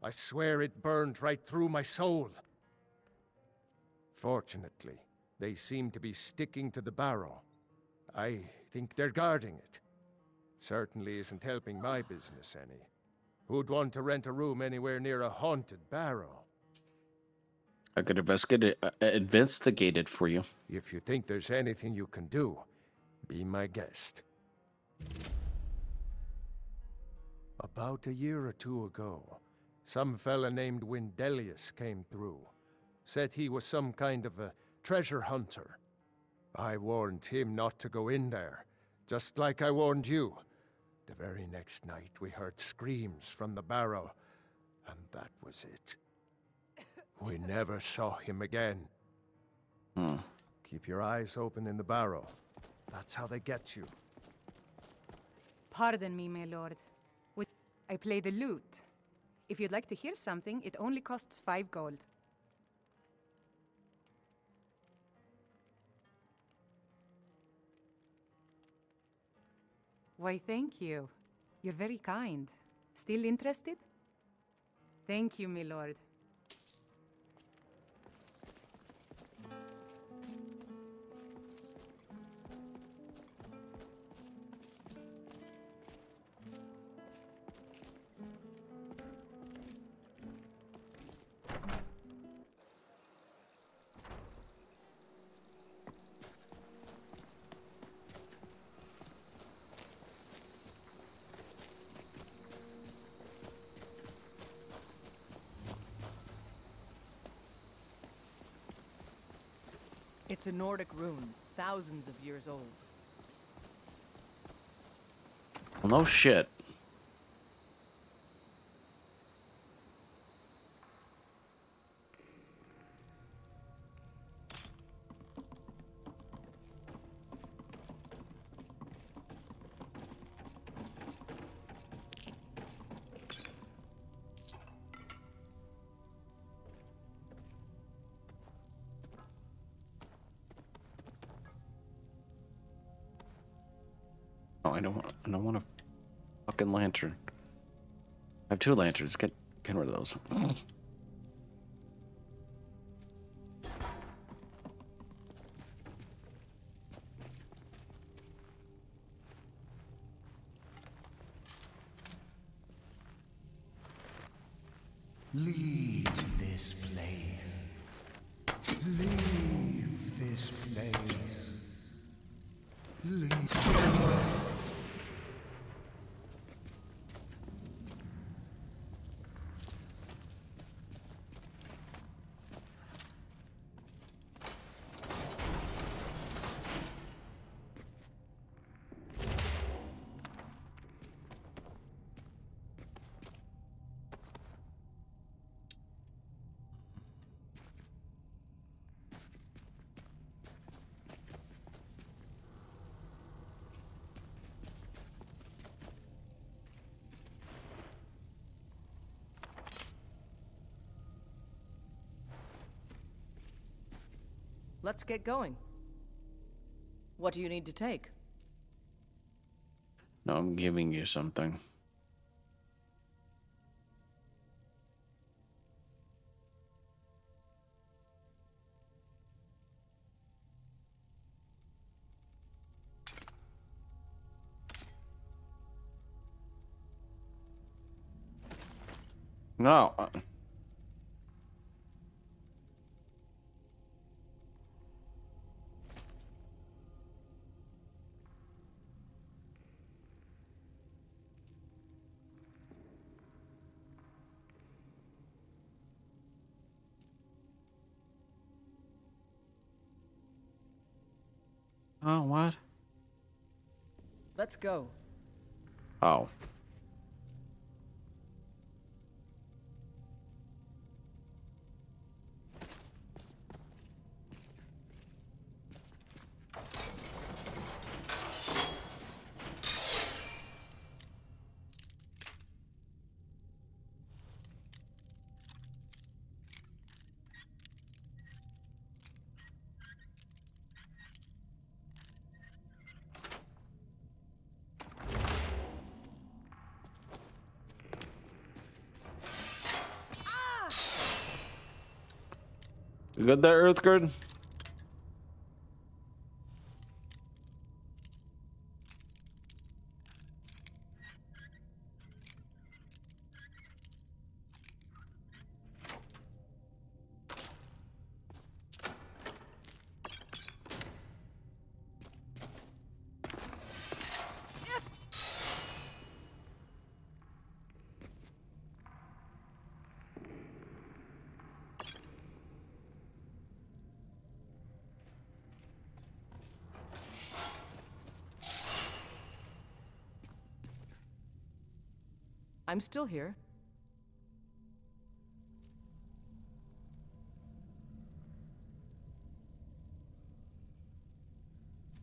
I swear it burned right through my soul. Fortunately, they seem to be sticking to the barrow. I think they're guarding it. Certainly isn't helping my business any. Who'd want to rent a room anywhere near a haunted barrow? I could investigate it, uh, investigate it for you. If you think there's anything you can do, be my guest. About a year or two ago, some fella named Wyndelius came through. Said he was some kind of a treasure hunter. I warned him not to go in there, just like I warned you. The very next night we heard screams from the barrow, and that was it. We never saw him again. Hmm. Keep your eyes open in the barrow. That's how they get you. Pardon me, my lord. I play the lute? If you'd like to hear something, it only costs five gold. Why, thank you. You're very kind. Still interested? Thank you, my lord. It's a Nordic rune, thousands of years old. Well, no shit. Fucking lantern. I have two lanterns. Get get rid of those. Let's get going. What do you need to take? No, I'm giving you something. No. Uh, Let's go. Oh. You good there, Uthgerd? I'm still here.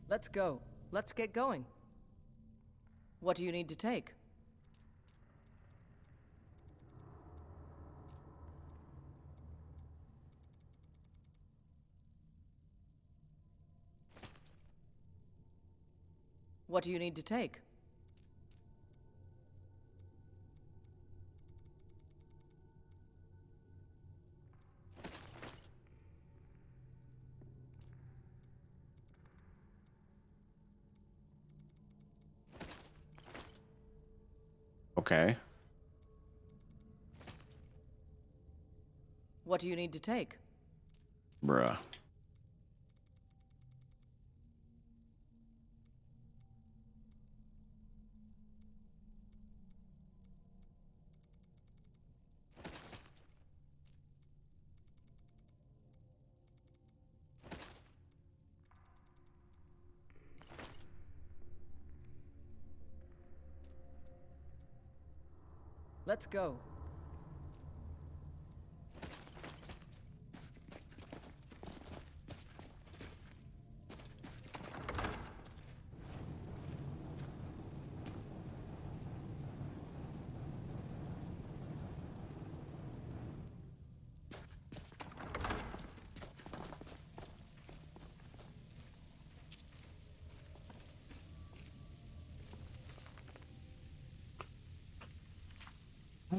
Let's go. Let's get going. What do you need to take? What do you need to take? Okay. What do you need to take? Bruh. Let's go.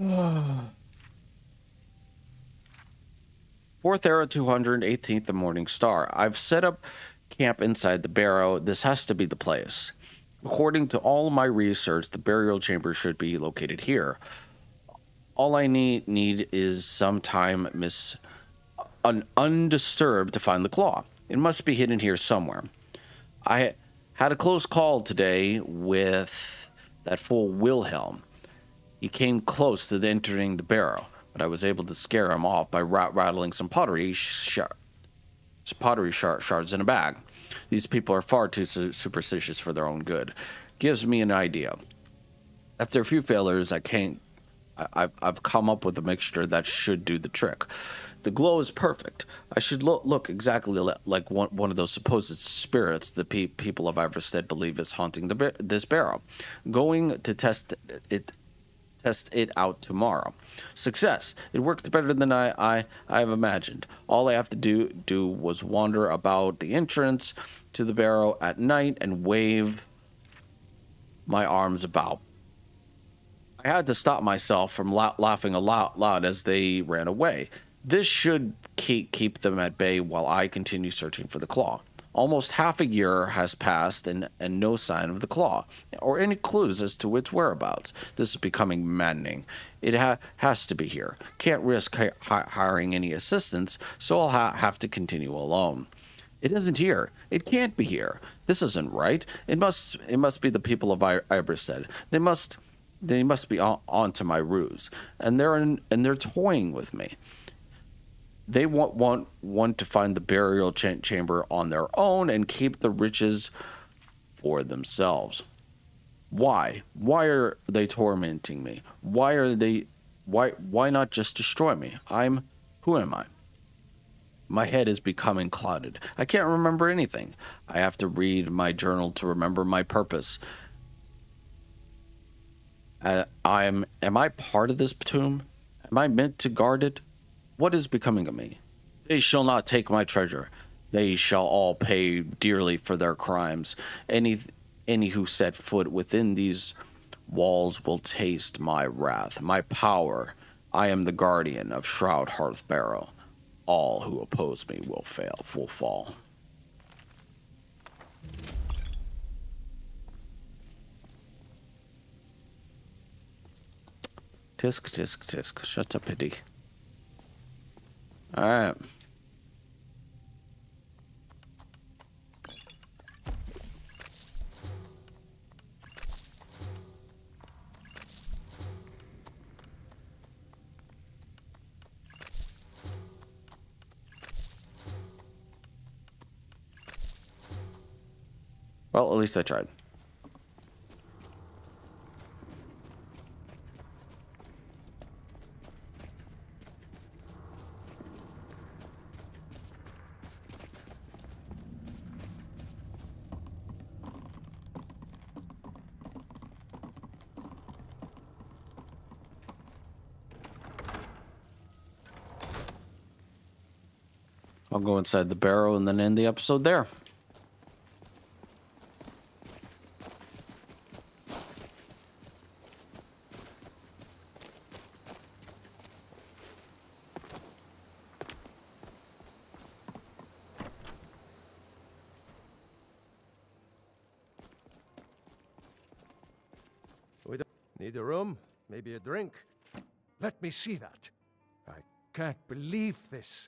Fourth Era 218th the Morning Star. I've set up camp inside the barrow. This has to be the place. According to all my research, the burial chamber should be located here. All I need need is some time miss un, undisturbed to find the claw. It must be hidden here somewhere. I had a close call today with that fool Wilhelm. He came close to entering the barrow, but I was able to scare him off by rat- rattling some pottery shard, pottery shard- shards in a bag. These people are far too su- superstitious for their own good. Gives me an idea. After a few failures, I can't. I, I've, come up with a mixture that should do the trick. The glow is perfect. I should look, look exactly li- like one, one of those supposed spirits the pe- people of Iverstead believe is haunting the this barrow. Going to test it test it out tomorrow. Success. It worked better than I, I, I have imagined. All I have to do do was wander about the entrance to the barrow at night and wave my arms about. I had to stop myself from la- laughing aloud loud as they ran away. This should keep keep them at bay while I continue searching for the claw. Almost half a year has passed and, and no sign of the claw, or any clues as to its whereabouts. This is becoming maddening. It ha- has to be here. Can't risk hi- hi- hiring any assistants, so I'll ha- have to continue alone. It isn't here. It can't be here. This isn't right. It must. It must be the people of I- Iverstead. They must. They must be on, onto my ruse, and they're in, and they're toying with me they want want want to find the burial cha- chamber on their own and keep the riches for themselves. Why? Why are they tormenting me? Why are they why why not just destroy me? I'm who am I? My head is becoming clouded. I can't remember anything. I have to read my journal to remember my purpose. Uh, I'm am I part of this tomb? Am I meant to guard it? What is becoming of me? They shall not take my treasure. They shall all pay dearly for their crimes. Any any who set foot within these walls will taste my wrath, my power. I am the guardian of Shroud Hearth Barrow. All who oppose me will fail, will fall. Tisk, tisk, tisk. Shut up, pity. All right. Well, at least I tried. I'll go inside the barrow and then end the episode there. We don't need a room, maybe a drink. Let me see that. I can't believe this.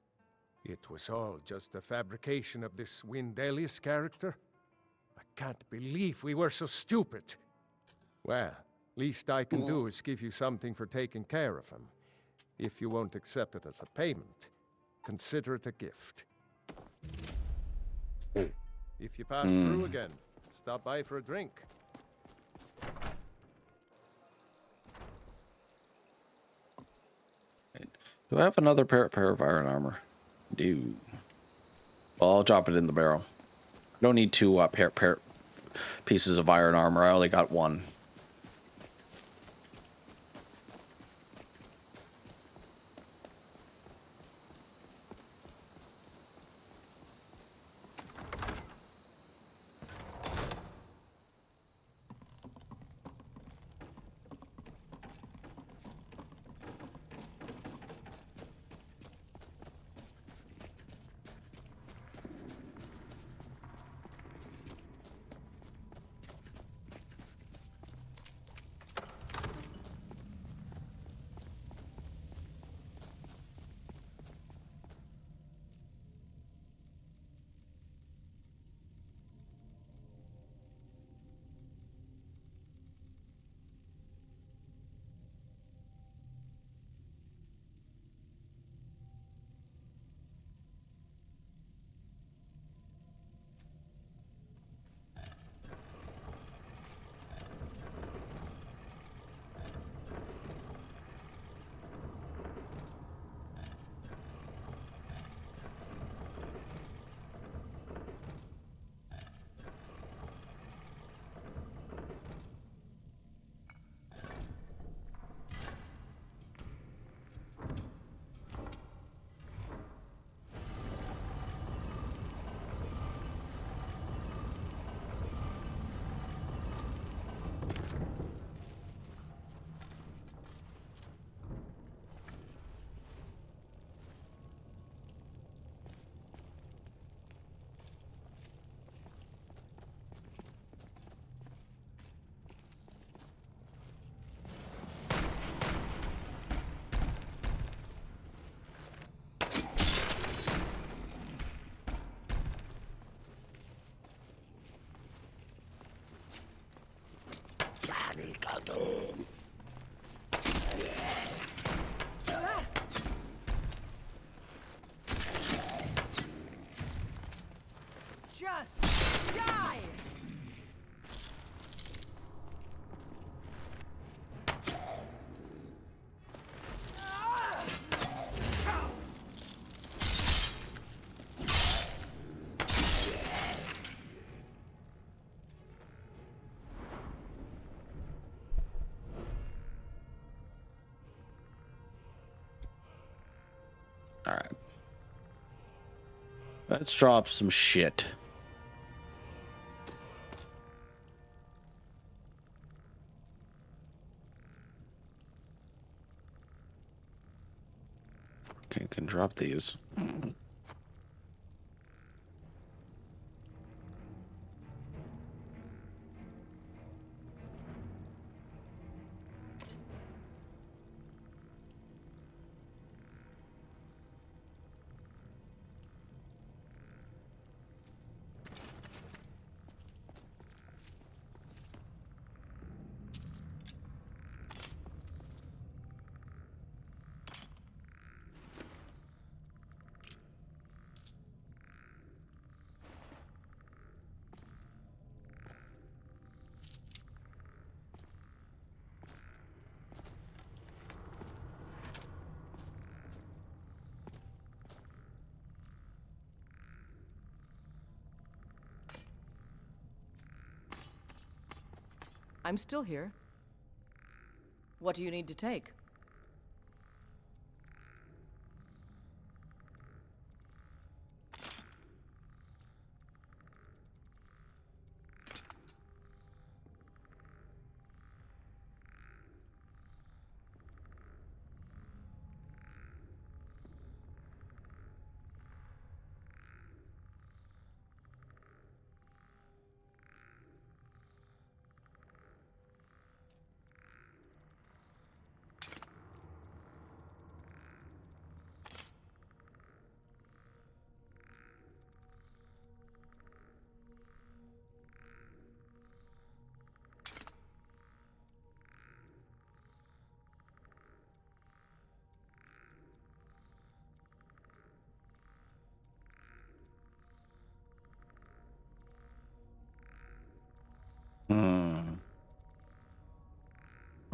It was all just a fabrication of this Wyndelius character. I can't believe we were so stupid. Well, least I can do is give you something for taking care of him. If you won't accept it as a payment, consider it a gift. If you pass through Mm. again, stop by for a drink. Do I have another pair, pair of iron armor? Do. Well, I'll drop it in the barrel. I don't need two uh, pair, pair pieces of iron armor. I only got one. Just die! All right. Let's drop some shit. These. I'm still here. What do you need to take?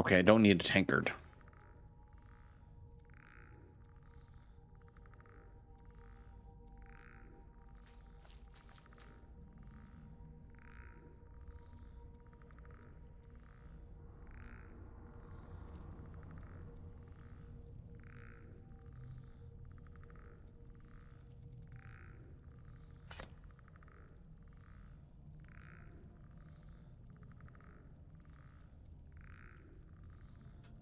Okay, I don't need a tankard.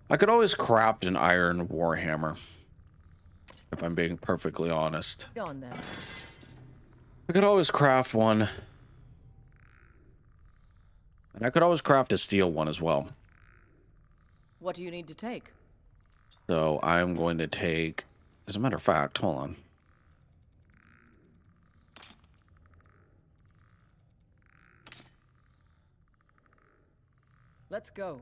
I could always craft an iron warhammer. If I'm being perfectly honest. On then. I could always craft one. And I could always craft a steel one as well. What do you need to take? So I'm going to take, as a matter of fact, hold on. Let's go.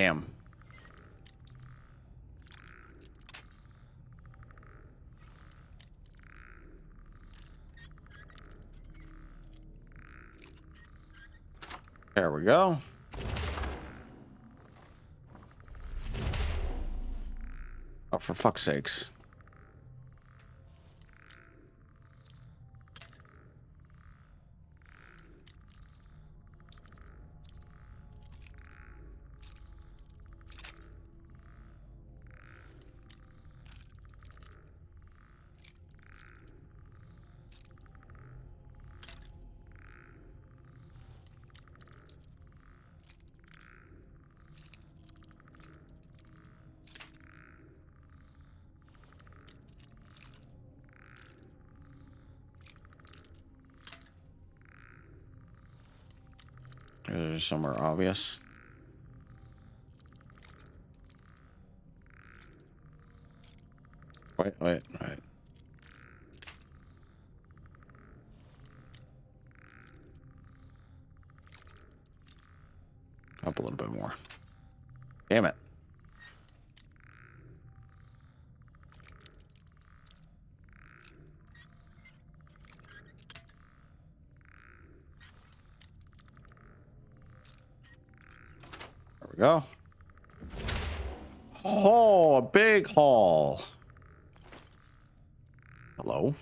Damn. There we go. Oh, for fuck's sakes. There's somewhere obvious. Wait, wait, wait. Up a little bit more. Damn it. Go. Oh, a big haul. Hello?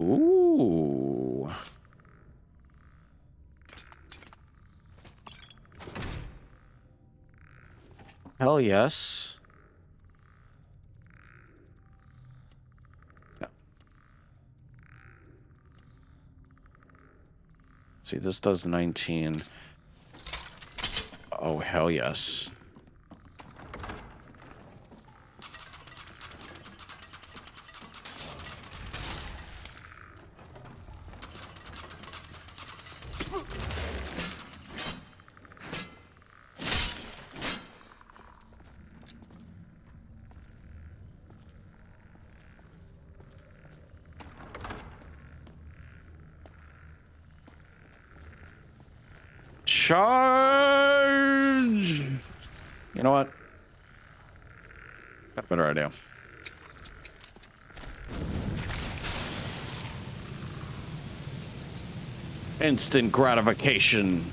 Ooh. Hell yes. See, this does 19. Oh, hell yes. Charge! You know what? Got a better idea. Instant gratification.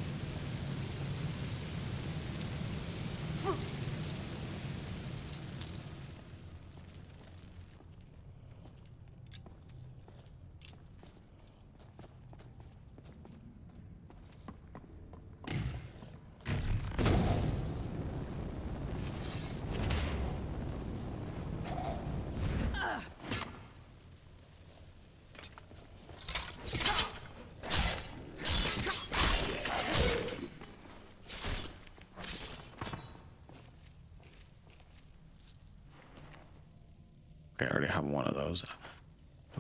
Okay, I already have one of those. Do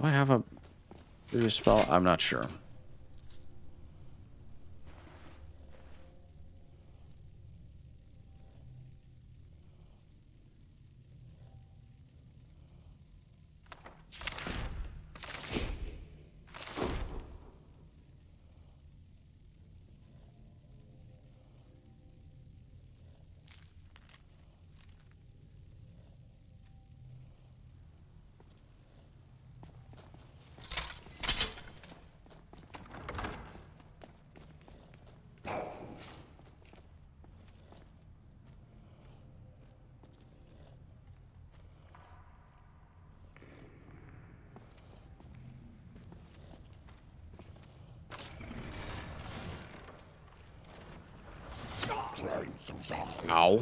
I have a do a spell? I'm not sure. 好。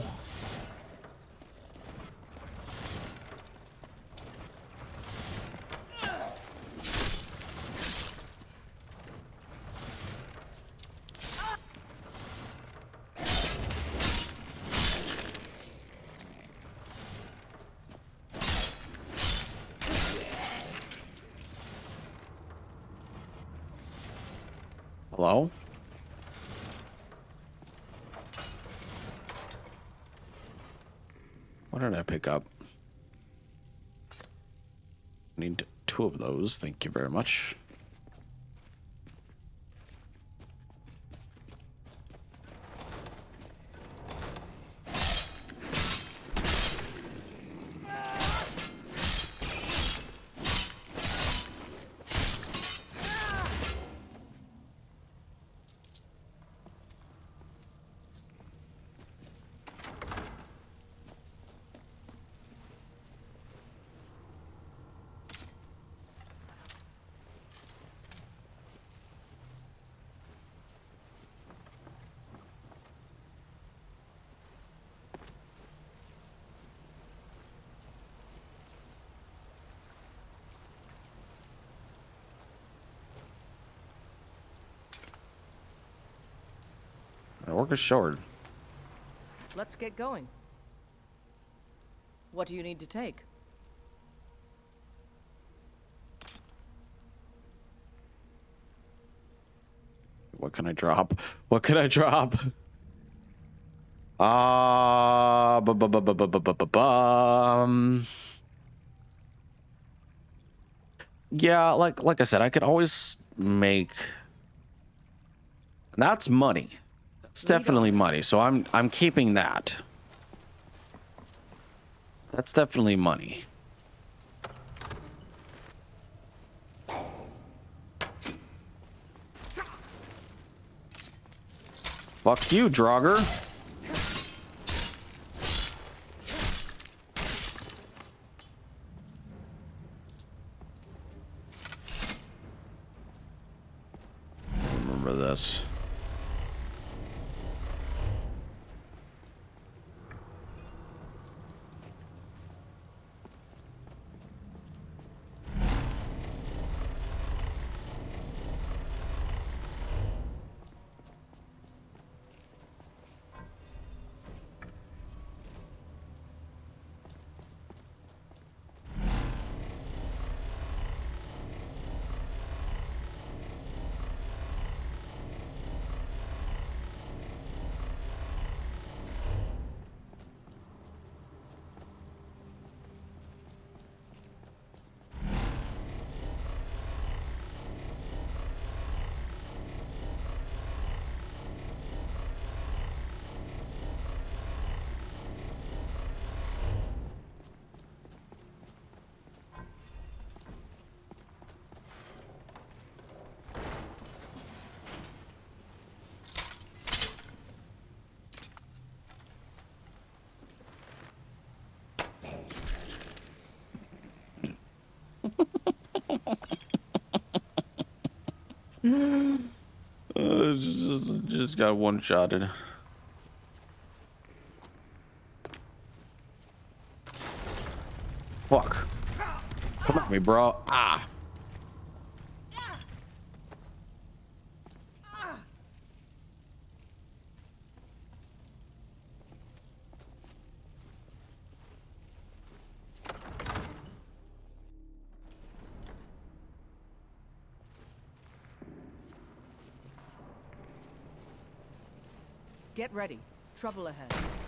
Pick up? Need two of those. Thank you very much. My work short. Let's get going. What do you need to take? What can I drop? What can I drop? Ah, bu- bu- bu- bu- bu- bu- bu- bu- bum. Yeah, like like I said, I could always make. That's money. That's definitely money. So I'm I'm keeping that. That's definitely money. Fuck you, Draugr. Mm. uh, just, just got one-shotted. Fuck. Come at me, bro. Ah. Ready. Trouble ahead.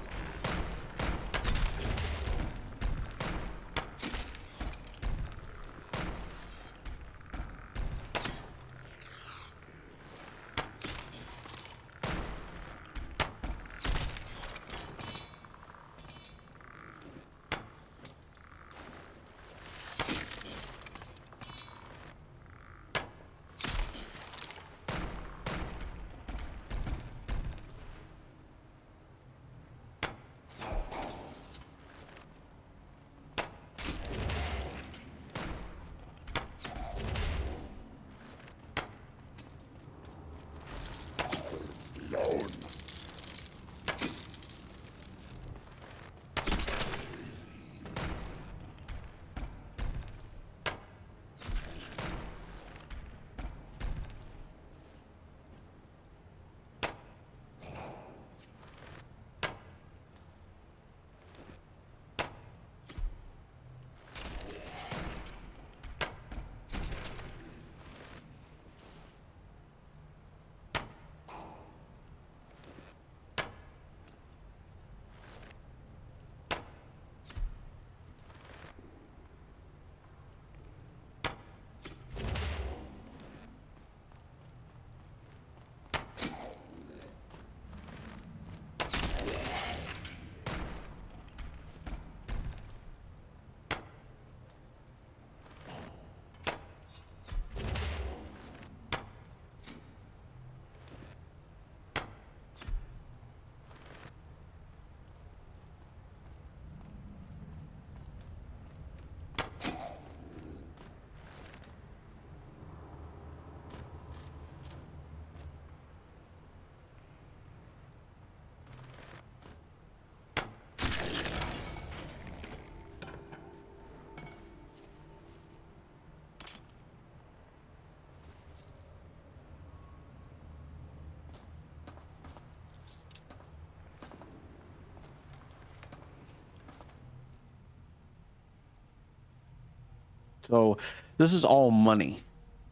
So this is all money.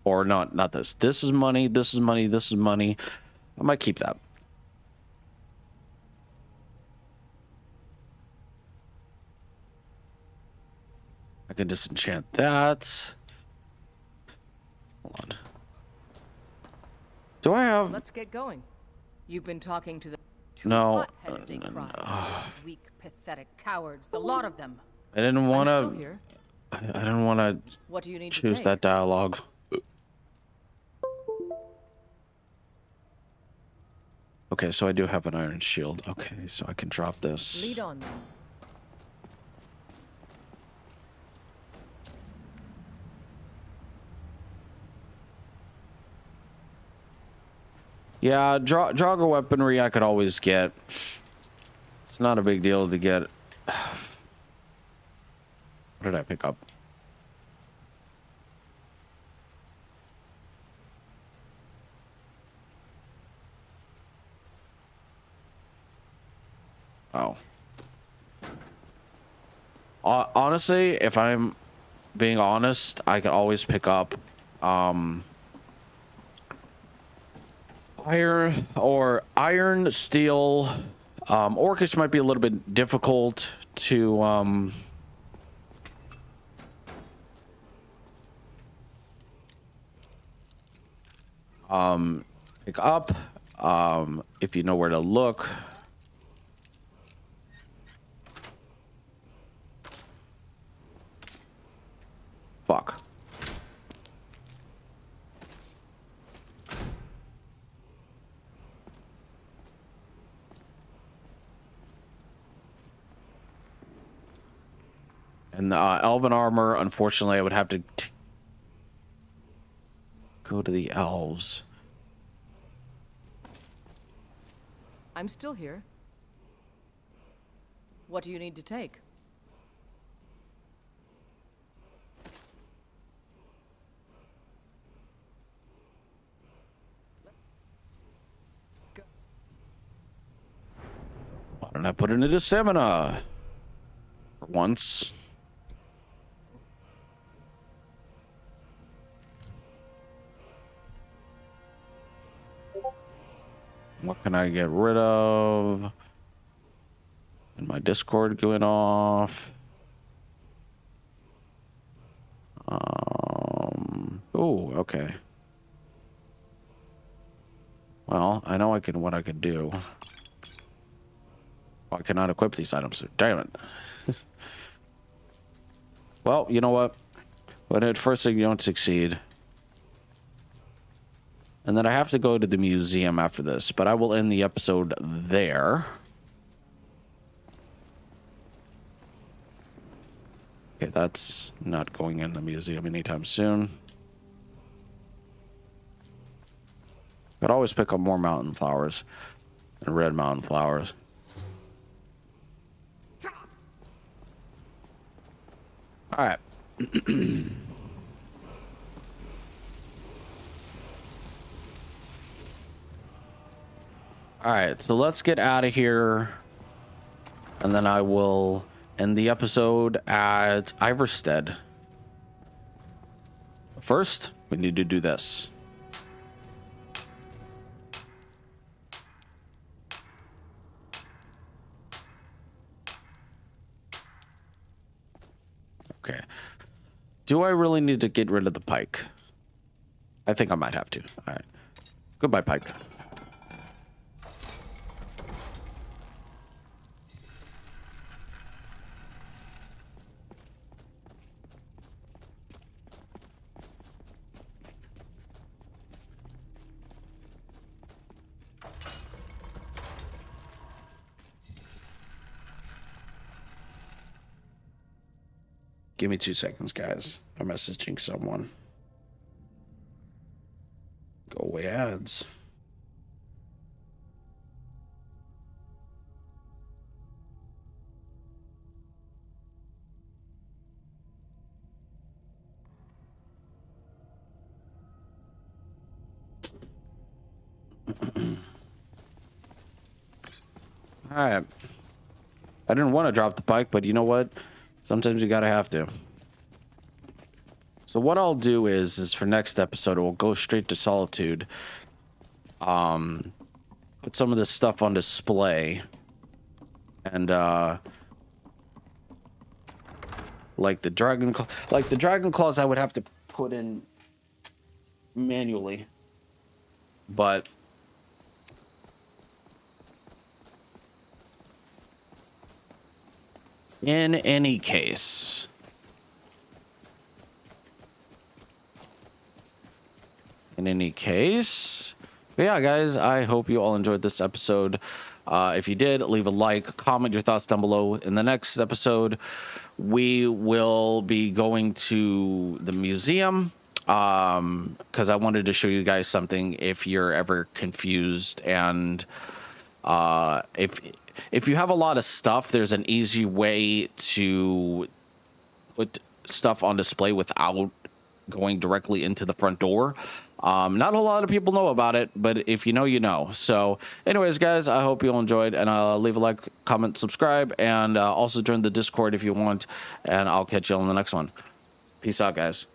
Or not not this. This is money, this is money, this is money. I might keep that. I can disenchant that. Hold on. Do I have Let's get going. You've been talking to the no, hot-headed uh, they cry. Uh, uh. Weak, pathetic cowards, the lot of them. I didn't want to. I, I didn't want to What do you need choose that dialogue. Okay, so I do have an iron shield. Okay, so I can drop this. Lead on. Yeah, draw Draugr weaponry I could always get. It's not a big deal to get. What did I pick up? Oh. Honestly, if I'm being honest, I could always pick up um iron or iron steel um orcish might be a little bit difficult to um um pick up um if you know where to look fuck And the uh, elven armor, unfortunately, I would have to. Go to the elves. I'm still here. What do you need to take? Why don't I put it into stamina? For once. What can I get rid of? And my Discord going off. Um. Oh, okay. Well, I know I can what I can do. I cannot equip these items. Damn it. well, you know what? When at first you don't succeed. And then I have to go to the museum after this, but I will end the episode there. Okay, that's not going in the museum anytime soon. Could always pick up more mountain flowers and red mountain flowers. All right. All right, so let's get out of here. And then I will end the episode at Iverstead. First, we need to do this. Okay. Do I really need to get rid of the pike? I think I might have to. All right. Goodbye, pike. Give me two seconds, guys. I'm messaging someone. Go away ads. All right. I didn't want to drop the bike, but you know what? Sometimes you gotta have to. So what I'll do is, is for next episode, we'll go straight to Solitude. Um, put some of this stuff on display. And, uh, like the dragon, like the dragon claws, I would have to put in manually. But in any case, in any case, but yeah, guys, I hope you all enjoyed this episode. Uh, if you did, leave a like, comment your thoughts down below. In the next episode, we will be going to the museum um because i wanted to show you guys something if you're ever confused and uh if if you have a lot of stuff there's an easy way to put stuff on display without going directly into the front door. Um not a lot of people know about it but if you know you know. So anyways guys i hope you all enjoyed and uh leave a like comment subscribe and uh, also join the discord if you want and i'll catch you on the next one. Peace out guys